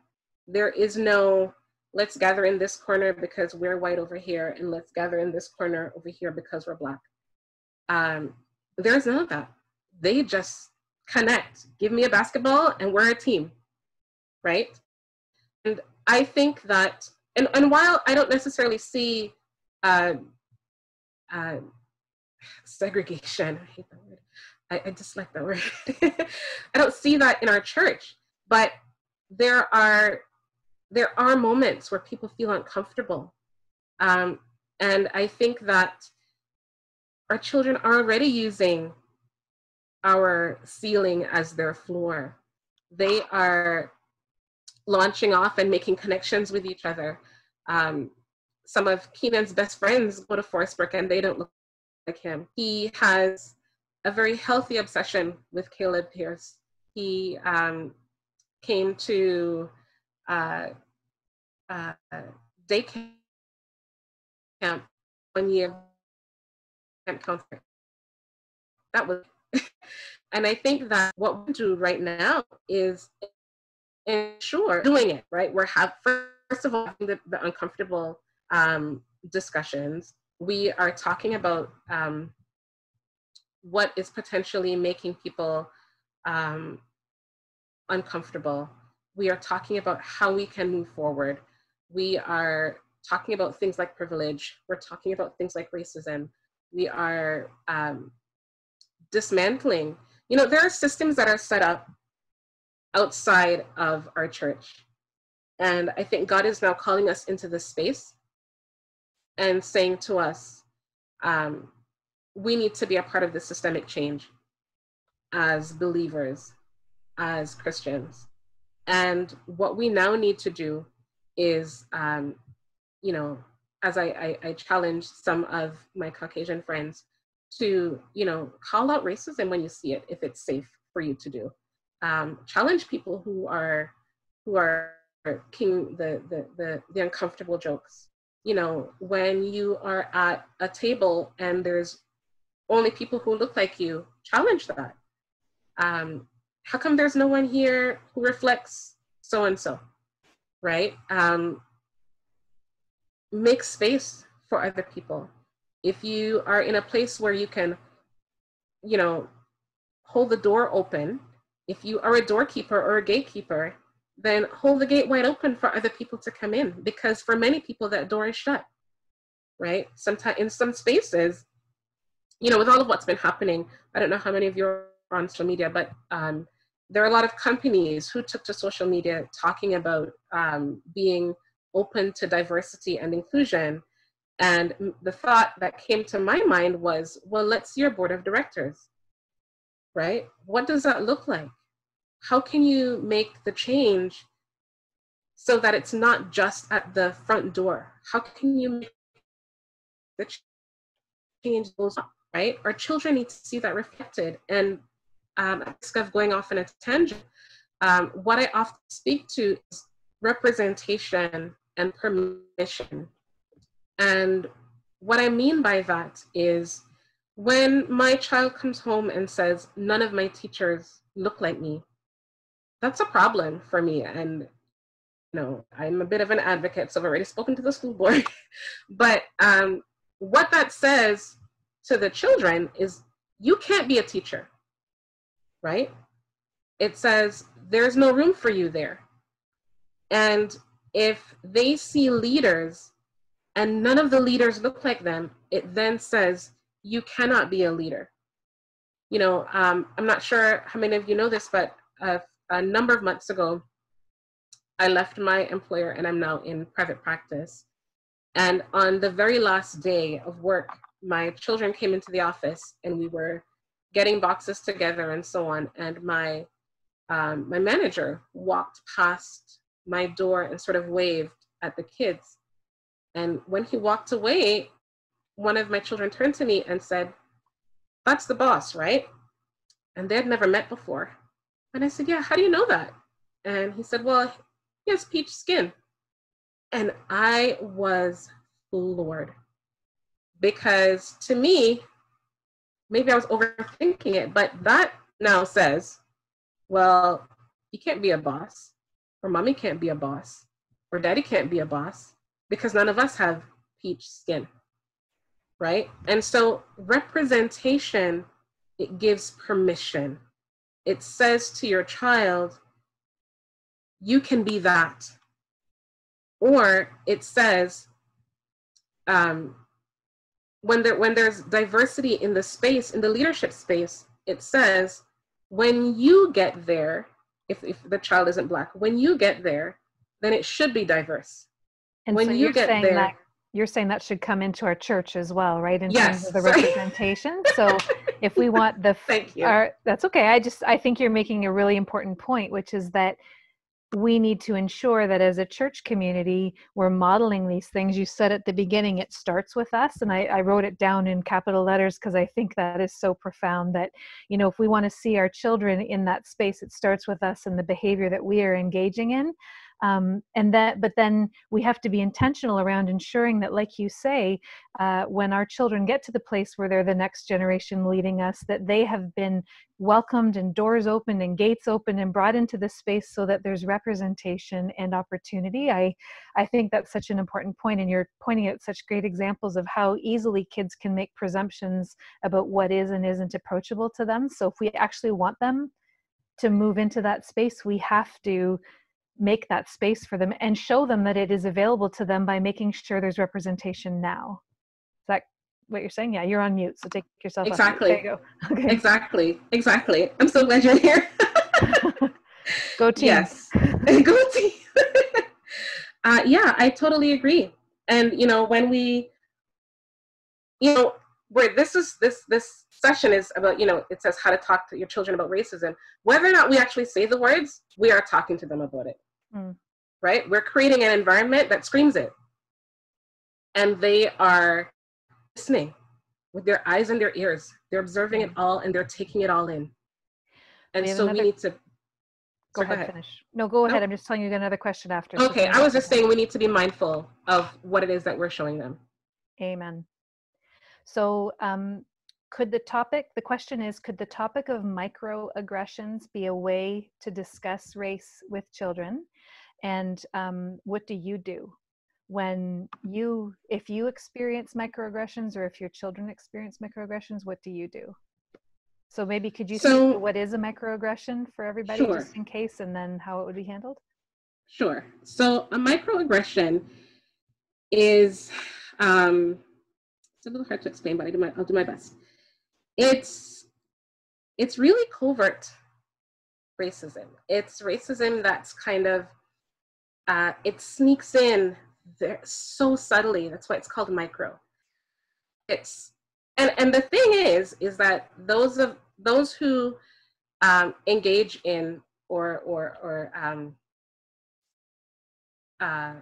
There is no, let's gather in this corner because we're white over here, and let's gather in this corner over here because we're black. Um, there's none of that. They just connect. Give me a basketball, and we're a team, right? And I think that, and, and while I don't necessarily see uh, uh, segregation, I hate that word, I, I dislike that word. I don't see that in our church, but there are there are moments where people feel uncomfortable, um, and I think that our children are already using our ceiling as their floor. They are launching off and making connections with each other. Um, some of Keenan's best friends go to Forestbrook and they don't look like him. He has a very healthy obsession with Caleb Pierce. He um, came to uh, uh, day camp one year, camp. That was, and I think that what we do right now is ensure doing it right. We're have first of all the, the uncomfortable um, discussions. We are talking about um, what is potentially making people um, uncomfortable. We are talking about how we can move forward. We are talking about things like privilege. We're talking about things like racism. We are um, dismantling. You know, there are systems that are set up outside of our church. And I think God is now calling us into this space and saying to us, um, we need to be a part of the systemic change as believers, as Christians. And what we now need to do is, um, you know, as I, I, I challenge some of my Caucasian friends to, you know, call out racism when you see it, if it's safe for you to do. Um, challenge people who are who are king the, the the the uncomfortable jokes. You know, when you are at a table and there's only people who look like you challenge that. Um, how come there's no one here who reflects so and so, right? Um, make space for other people. If you are in a place where you can, you know, hold the door open, if you are a doorkeeper or a gatekeeper, then hold the gate wide open for other people to come in because for many people that door is shut, right? Sometimes in some spaces, you know, with all of what's been happening, I don't know how many of you are on social media, but um, there are a lot of companies who took to social media talking about um, being open to diversity and inclusion. And the thought that came to my mind was, well, let's see your board of directors, right? What does that look like? How can you make the change so that it's not just at the front door? How can you make the change goes up? right? Our children need to see that reflected. And um, risk of going off in a tangent, um, what I often speak to is representation and permission. And what I mean by that is when my child comes home and says, none of my teachers look like me, that's a problem for me. And, you know, I'm a bit of an advocate, so I've already spoken to the school board. but um, what that says to the children is you can't be a teacher, right? It says there's no room for you there. And if they see leaders and none of the leaders look like them, it then says you cannot be a leader. You know, um, I'm not sure how many of you know this, but a, a number of months ago, I left my employer and I'm now in private practice. And on the very last day of work, my children came into the office and we were getting boxes together and so on. And my um, my manager walked past my door and sort of waved at the kids. And when he walked away, one of my children turned to me and said, That's the boss, right? And they had never met before. And I said, Yeah, how do you know that? And he said, Well, he has peach skin. And I was floored because to me, maybe I was overthinking it, but that now says, well, you can't be a boss, or mommy can't be a boss, or daddy can't be a boss because none of us have peach skin, right? And so representation, it gives permission. It says to your child, you can be that. Or it says, um, when there when there's diversity in the space in the leadership space it says when you get there if, if the child isn't black when you get there then it should be diverse. And when so you get there that, you're saying that should come into our church as well right in yes, terms of the representation? So if we want the thank you. our, that's okay. I just i think you're making a really important point which is that we need to ensure that as a church community we're modeling these things. You said at the beginning it starts with us and i, I wrote it down in capital letters because i think that is so profound that you know if we want to see our children in that space it starts with us and the behavior that we are engaging in um, and that but then we have to be intentional around ensuring that like you say uh, when our children get to the place where they're the next generation leading us that they have been welcomed and doors opened and gates opened and brought into the space so that there's representation and opportunity. I i think that's such an important point and you're pointing out such great examples of how easily kids can make presumptions about what is and isn't approachable to them. So if we actually want them to move into that space we have to make that space for them and show them that it is available to them by making sure there's representation now. Is that what you're saying? Yeah, you're on mute, so take yourself exactly. There you go. Okay. Exactly. Exactly. I'm so glad you're here. go team. Yes. go team. uh, yeah, I totally agree. And you know, when we, you know, where this is this this session is about, you know, it says how to talk to your children about racism. Whether or not we actually say the words, we are talking to them about it mm. right? We're creating an environment that screams it. And they are listening with their eyes and their ears. They're observing it all and they're taking it all in. And we so another... we need to go, ahead, ahead, finish. No, go ahead. I'm just telling you another question after. Okay, I was just saying we need to be mindful of what it is that we're showing them. Amen. So um, could the topic, the question is, could the topic of microaggressions be a way to discuss race with children? And um, what do you do when you, if you experience microaggressions or if your children experience microaggressions, what do you do? So maybe could you so, what is a microaggression for everybody sure. just in case and then how it would be handled? Sure. So a microaggression is, um, it's a little hard to explain, but I do my, I'll do my best it's it's really covert racism. It's racism that's kind of uh, it sneaks in there so subtly. That's why it's called micro. It's and and the thing is is that those of those who um, engage in or or or um, uh,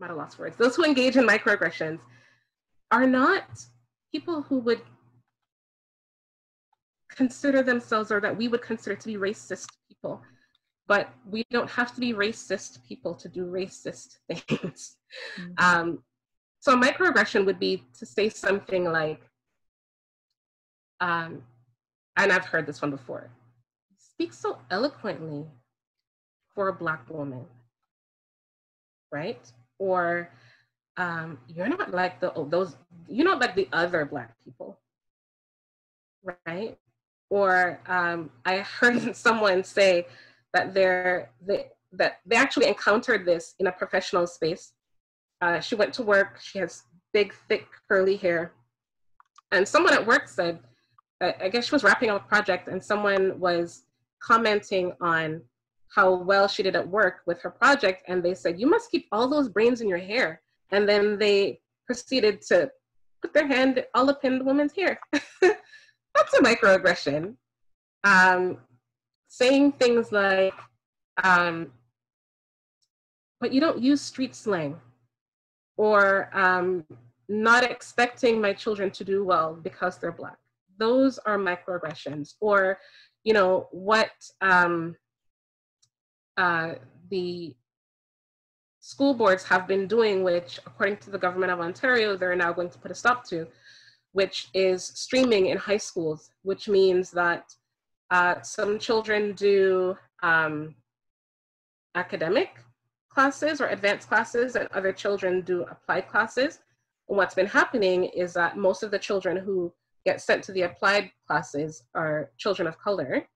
a loss for words. Those who engage in microaggressions are not people who would consider themselves or that we would consider to be racist people. But we don't have to be racist people to do racist things. Mm-hmm. Um, So a microaggression would be to say something like, um, and I've heard this one before, speak so eloquently for a Black woman, right? Or um, you're not like the those you're not like the other Black people, right? Or um, I heard someone say that they're they, that they actually encountered this in a professional space. Uh, she went to work. She has big, thick, curly hair, and someone at work said, I guess she was wrapping up a project, and someone was commenting on how well she did at work with her project, and they said, "You must keep all those brains in your hair." And then they proceeded to put their hand all up in the woman's hair. That's a microaggression. Um, saying things like, um, but you don't use street slang, or um, not expecting my children to do well because they're Black. Those are microaggressions. Or, you know, what um, uh, the school boards have been doing, which according to the government of Ontario, they're now going to put a stop to, which is streaming in high schools, which means that uh, some children do um, academic classes or advanced classes, and other children do applied classes. And what's been happening is that most of the children who get sent to the applied classes are children of color,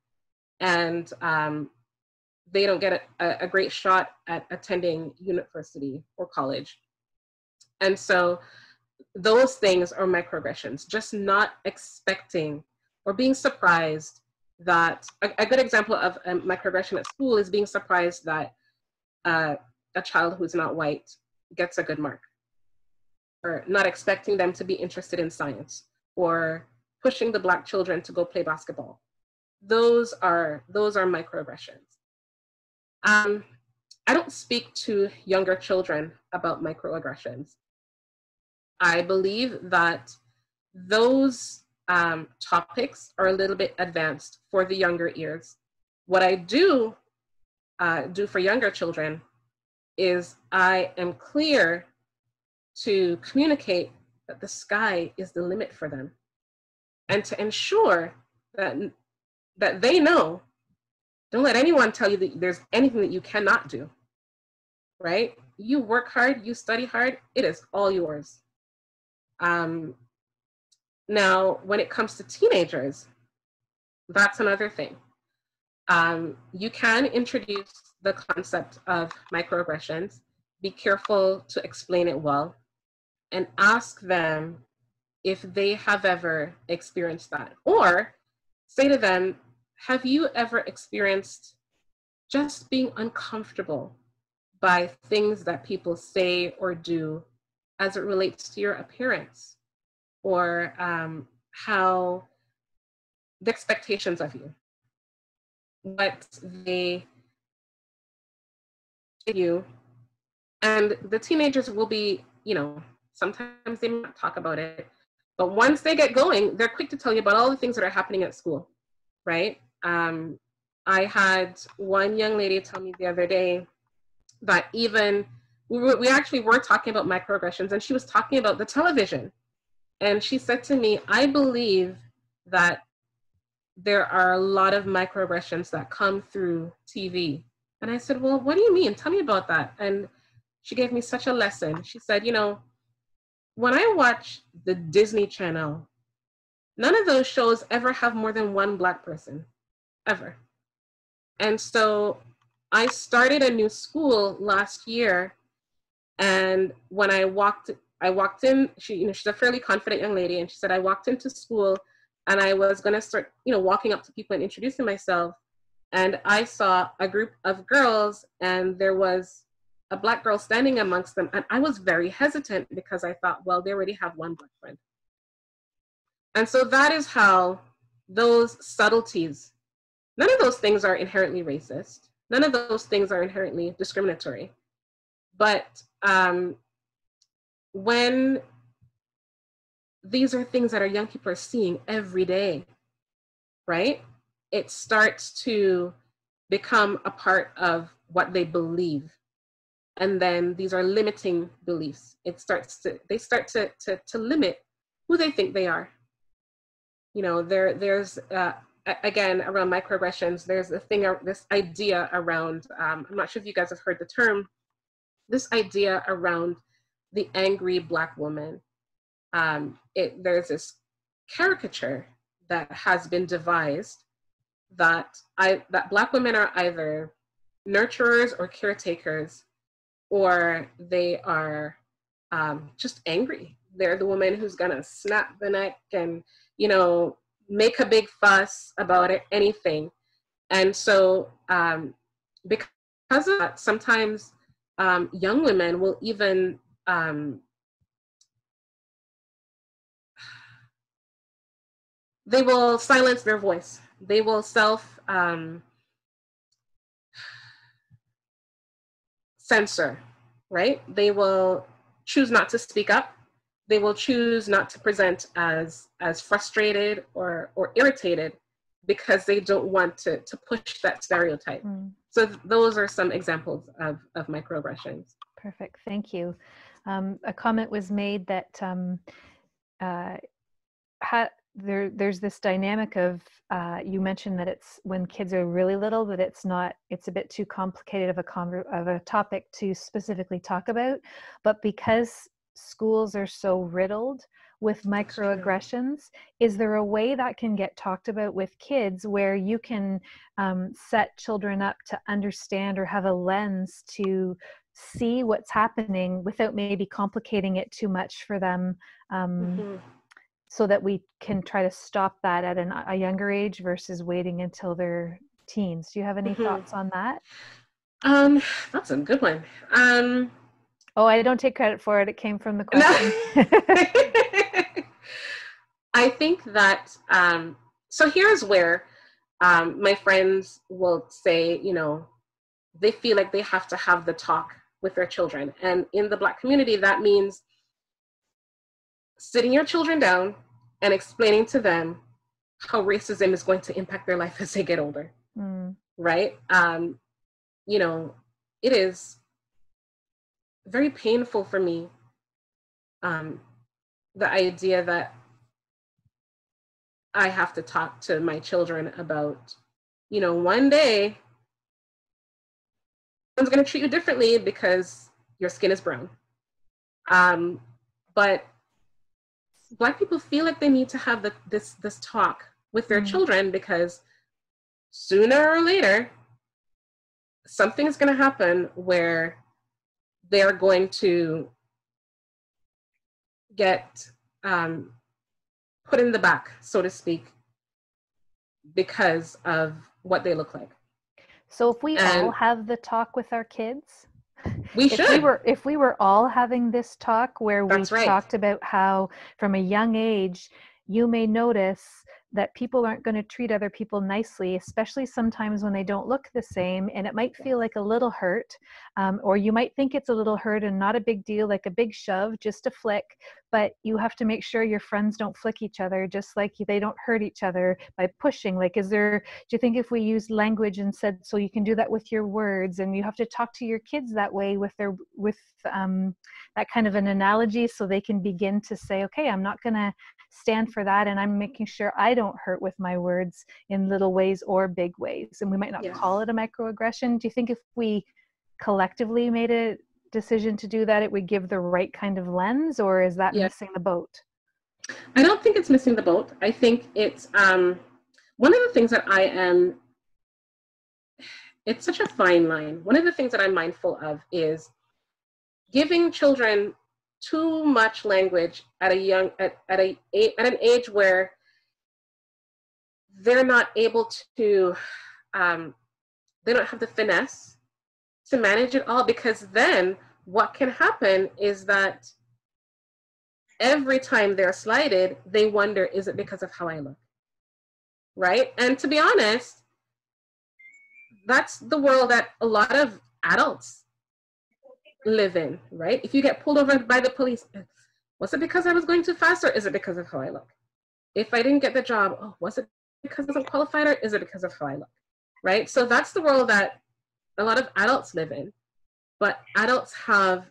and um, they don't get a, a great shot at attending university or college. And so those things are microaggressions, just not expecting or being surprised that a, a good example of a microaggression at school is being surprised that uh, a child who's not white gets a good mark. Or not expecting them to be interested in science or pushing the black children to go play basketball. Those are those are microaggressions. Um, I don't speak to younger children about microaggressions. I believe that those um, topics are a little bit advanced for the younger ears. What I do uh, do for younger children is I am clear to communicate that the sky is the limit for them and to ensure that, that they know don't let anyone tell you that there's anything that you cannot do, right? You work hard, you study hard, it is all yours. Um, now, when it comes to teenagers, that's another thing. Um, you can introduce the concept of microaggressions, be careful to explain it well, and ask them if they have ever experienced that. Or say to them, have you ever experienced just being uncomfortable by things that people say or do as it relates to your appearance or um, how the expectations of you, what they you, and the teenagers will be, you know, sometimes they might talk about it, but once they get going, they're quick to tell you about all the things that are happening at school, right? Um, I had one young lady tell me the other day that even we, were, we actually were talking about microaggressions, and she was talking about the television. And she said to me, I believe that there are a lot of microaggressions that come through TV. And I said, Well, what do you mean? Tell me about that. And she gave me such a lesson. She said, You know, when I watch the Disney Channel, none of those shows ever have more than one Black person ever. And so I started a new school last year. And when I walked, I walked in, she, you know, she's a fairly confident young lady. And she said, I walked into school and I was to start, you know, walking up to people and introducing myself. And I saw a group of girls and there was a black girl standing amongst them. And I was very hesitant because I thought, well, they already have one black friend. And so that is how those subtleties None of those things are inherently racist. None of those things are inherently discriminatory. But um, when these are things that our young people are seeing every day, right? It starts to become a part of what they believe. and then these are limiting beliefs it starts to they start to to, to limit who they think they are you know there there's uh, again around microaggressions there's a thing this idea around um, i'm not sure if you guys have heard the term this idea around the angry black woman um, it, there's this caricature that has been devised that I that black women are either nurturers or caretakers, or they are um, just angry. They're the woman who's gonna snap the neck and you know make a big fuss about it, anything. And so um, because of that, sometimes um, young women will even um, they will silence their voice. They will self um, censor, right? They will choose not to speak up. They will choose not to present as as frustrated or or irritated because they don't want to to push that stereotype. Mm. So th- those are some examples of of microaggressions. Perfect. Thank you. Um, a comment was made that um, uh, ha- there there's this dynamic of uh, you mentioned that it's when kids are really little that it's not it's a bit too complicated of a conver- of a topic to specifically talk about. But because schools are so riddled with microaggressions is there a way that can get talked about with kids where you can um, set children up to understand or have a lens to see what's happening without maybe complicating it too much for them um, mm-hmm so that we can try to stop that at an, a younger age versus waiting until they're teens. Do you have any mm-hmm. thoughts on that? Um, that's a good one. Um, oh, I don't take credit for it. It came from the question. No. I think that um, so. Here's where um, my friends will say, you know, they feel like they have to have the talk with their children, and in the Black community, that means sitting your children down and explaining to them how racism is going to impact their life as they get older. Mm. Right? Um, you know, it is very painful for me um, the idea that I have to talk to my children about, you know, one day someone's going to treat you differently because your skin is brown. Um, but black people feel like they need to have the, this this talk with their mm-hmm. children because sooner or later something is going to happen where they're going to get um, put in the back so to speak because of what they look like so if we all have the talk with our kids we if should. We were, if we were all having this talk where we right. talked about how from a young age, you may notice that people aren't going to treat other people nicely, especially sometimes when they don't look the same. And it might feel like a little hurt, um, or you might think it's a little hurt and not a big deal, like a big shove, just a flick. But you have to make sure your friends don't flick each other, just like they don't hurt each other by pushing. Like, is there, do you think if we use language and said, so you can do that with your words, and you have to talk to your kids that way with their, with um, that kind of an analogy so they can begin to say, okay, I'm not going to stand for that and i'm making sure i don't hurt with my words in little ways or big ways and we might not yes. call it a microaggression do you think if we collectively made a decision to do that it would give the right kind of lens or is that yes. missing the boat i don't think it's missing the boat i think it's um, one of the things that i am it's such a fine line one of the things that i'm mindful of is giving children too much language at a young at, at a at an age where they're not able to um, they don't have the finesse to manage it all because then what can happen is that every time they're slighted they wonder is it because of how i look? Right? And to be honest that's the world that a lot of adults live in, right? If you get pulled over by the police, was it because I was going too fast or is it because of how I look? If I didn't get the job, oh, was it because I'm qualified or is it because of how I look? Right? So that's the world that a lot of adults live in. but adults have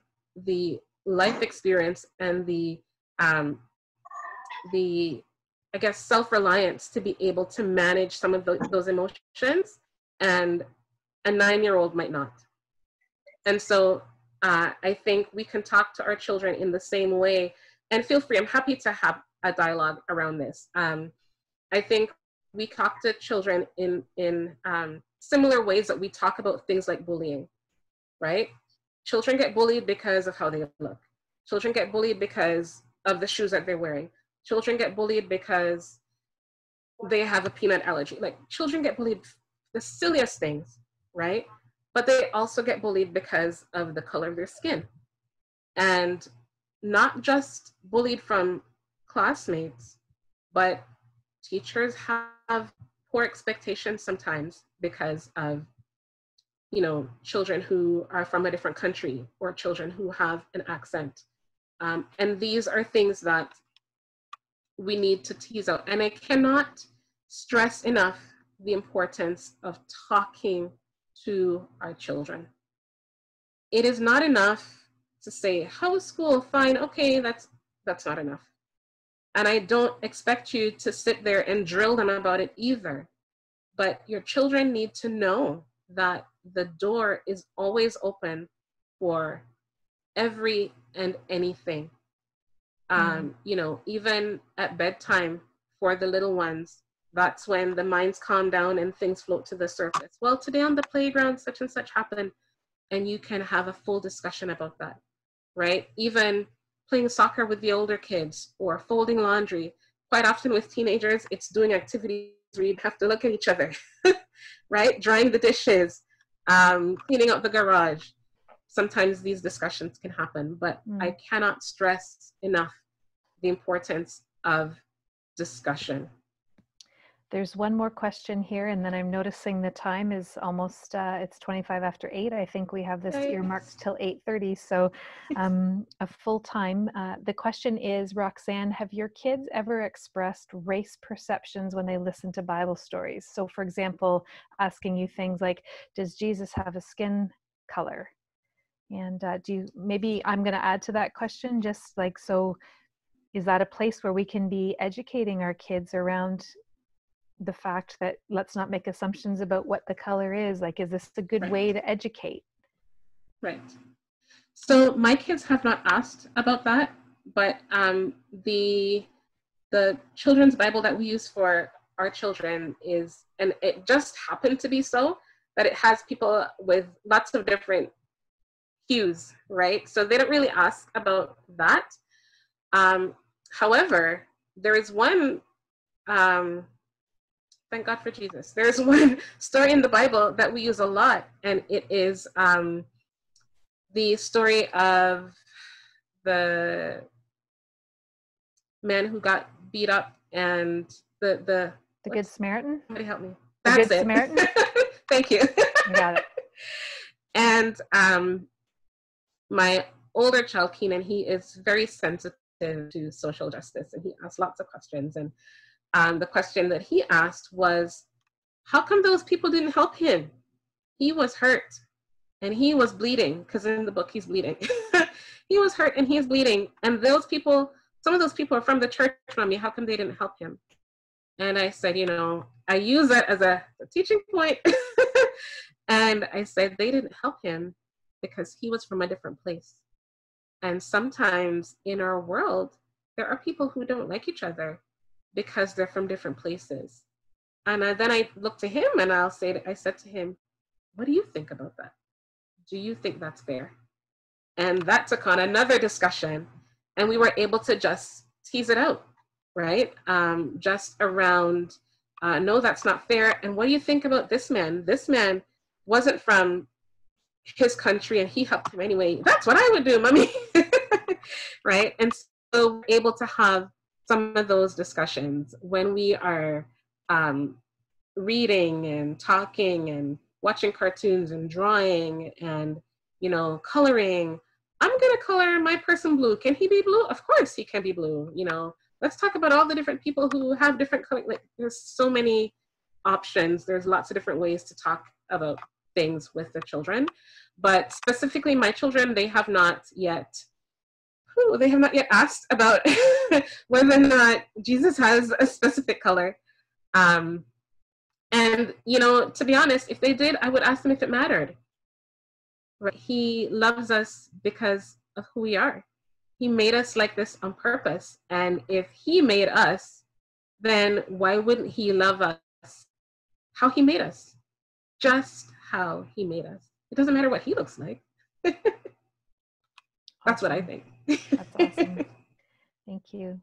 the life experience and the um, the I guess self reliance to be able to manage some of the, those emotions, and a nine year old might not. And so uh, I think we can talk to our children in the same way. And feel free, I'm happy to have a dialogue around this. Um, I think we talk to children in, in um, similar ways that we talk about things like bullying, right? Children get bullied because of how they look. Children get bullied because of the shoes that they're wearing. Children get bullied because they have a peanut allergy. Like children get bullied the silliest things, right? But they also get bullied because of the color of their skin. And not just bullied from classmates, but teachers have poor expectations sometimes because of you know children who are from a different country or children who have an accent um, and these are things that we need to tease out and i cannot stress enough the importance of talking to our children it is not enough to say how was school fine okay that's that's not enough and i don't expect you to sit there and drill them about it either but your children need to know that the door is always open for every and anything. Mm-hmm. Um, you know, even at bedtime for the little ones, that's when the minds calm down and things float to the surface. Well, today on the playground, such and such happened, and you can have a full discussion about that, right? Even playing soccer with the older kids or folding laundry. Quite often with teenagers, it's doing activities where you have to look at each other, right? Drying the dishes, um, cleaning up the garage. Sometimes these discussions can happen, but mm. I cannot stress enough the importance of discussion. There's one more question here, and then I'm noticing the time is almost, uh, it's 25 after 8. I think we have this Thanks. earmarked till 8.30, so um, a full time. Uh, the question is, Roxanne, have your kids ever expressed race perceptions when they listen to Bible stories? So for example, asking you things like, does Jesus have a skin color? And uh, do you, maybe I'm going to add to that question, just like, so is that a place where we can be educating our kids around the fact that let's not make assumptions about what the color is like is this a good right. way to educate? Right. So my kids have not asked about that but um, the the children's bible that we use for our children is and it just happened to be so that it has people with lots of different hues right? So they don't really ask about that. Um, however there is one um, thank God for Jesus. There's one story in the Bible that we use a lot, and it is um, the story of the man who got beat up and the the the Good Samaritan. Somebody help me. The That's Good it. Samaritan. thank you. you. Got it. And um, my older child Keenan, he is very sensitive to social justice, and he asks lots of questions and um, the question that he asked was, how come those people didn't help him? He was hurt and he was bleeding because in the book he's bleeding. he was hurt and he's bleeding. And those people, some of those people are from the church me. How come they didn't help him? And I said, you know, I use that as a, a teaching point. and I said, they didn't help him because he was from a different place. And sometimes in our world, there are people who don't like each other because they're from different places. And I, then I look to him and I'll say, I said to him, what do you think about that? Do you think that's fair? And that took on another discussion. And we were able to just tease it out, right? Um, just around, uh, no, that's not fair. And what do you think about this man? This man wasn't from his country and he helped him anyway. That's what I would do, mommy. right? And so able to have some of those discussions when we are um, reading and talking and watching cartoons and drawing and you know coloring i'm going to color my person blue can he be blue of course he can be blue you know let's talk about all the different people who have different color like there's so many options there's lots of different ways to talk about things with the children. But specifically, my children, they have not yet. They have not yet asked about whether or not Jesus has a specific color. Um, and you know, to be honest, if they did, I would ask them if it mattered. He loves us because of who we are. He made us like this on purpose. And if he made us, then why wouldn't he love us how he made us? Just how he made us. It doesn't matter what he looks like. That's what I think. That's awesome. Thank you.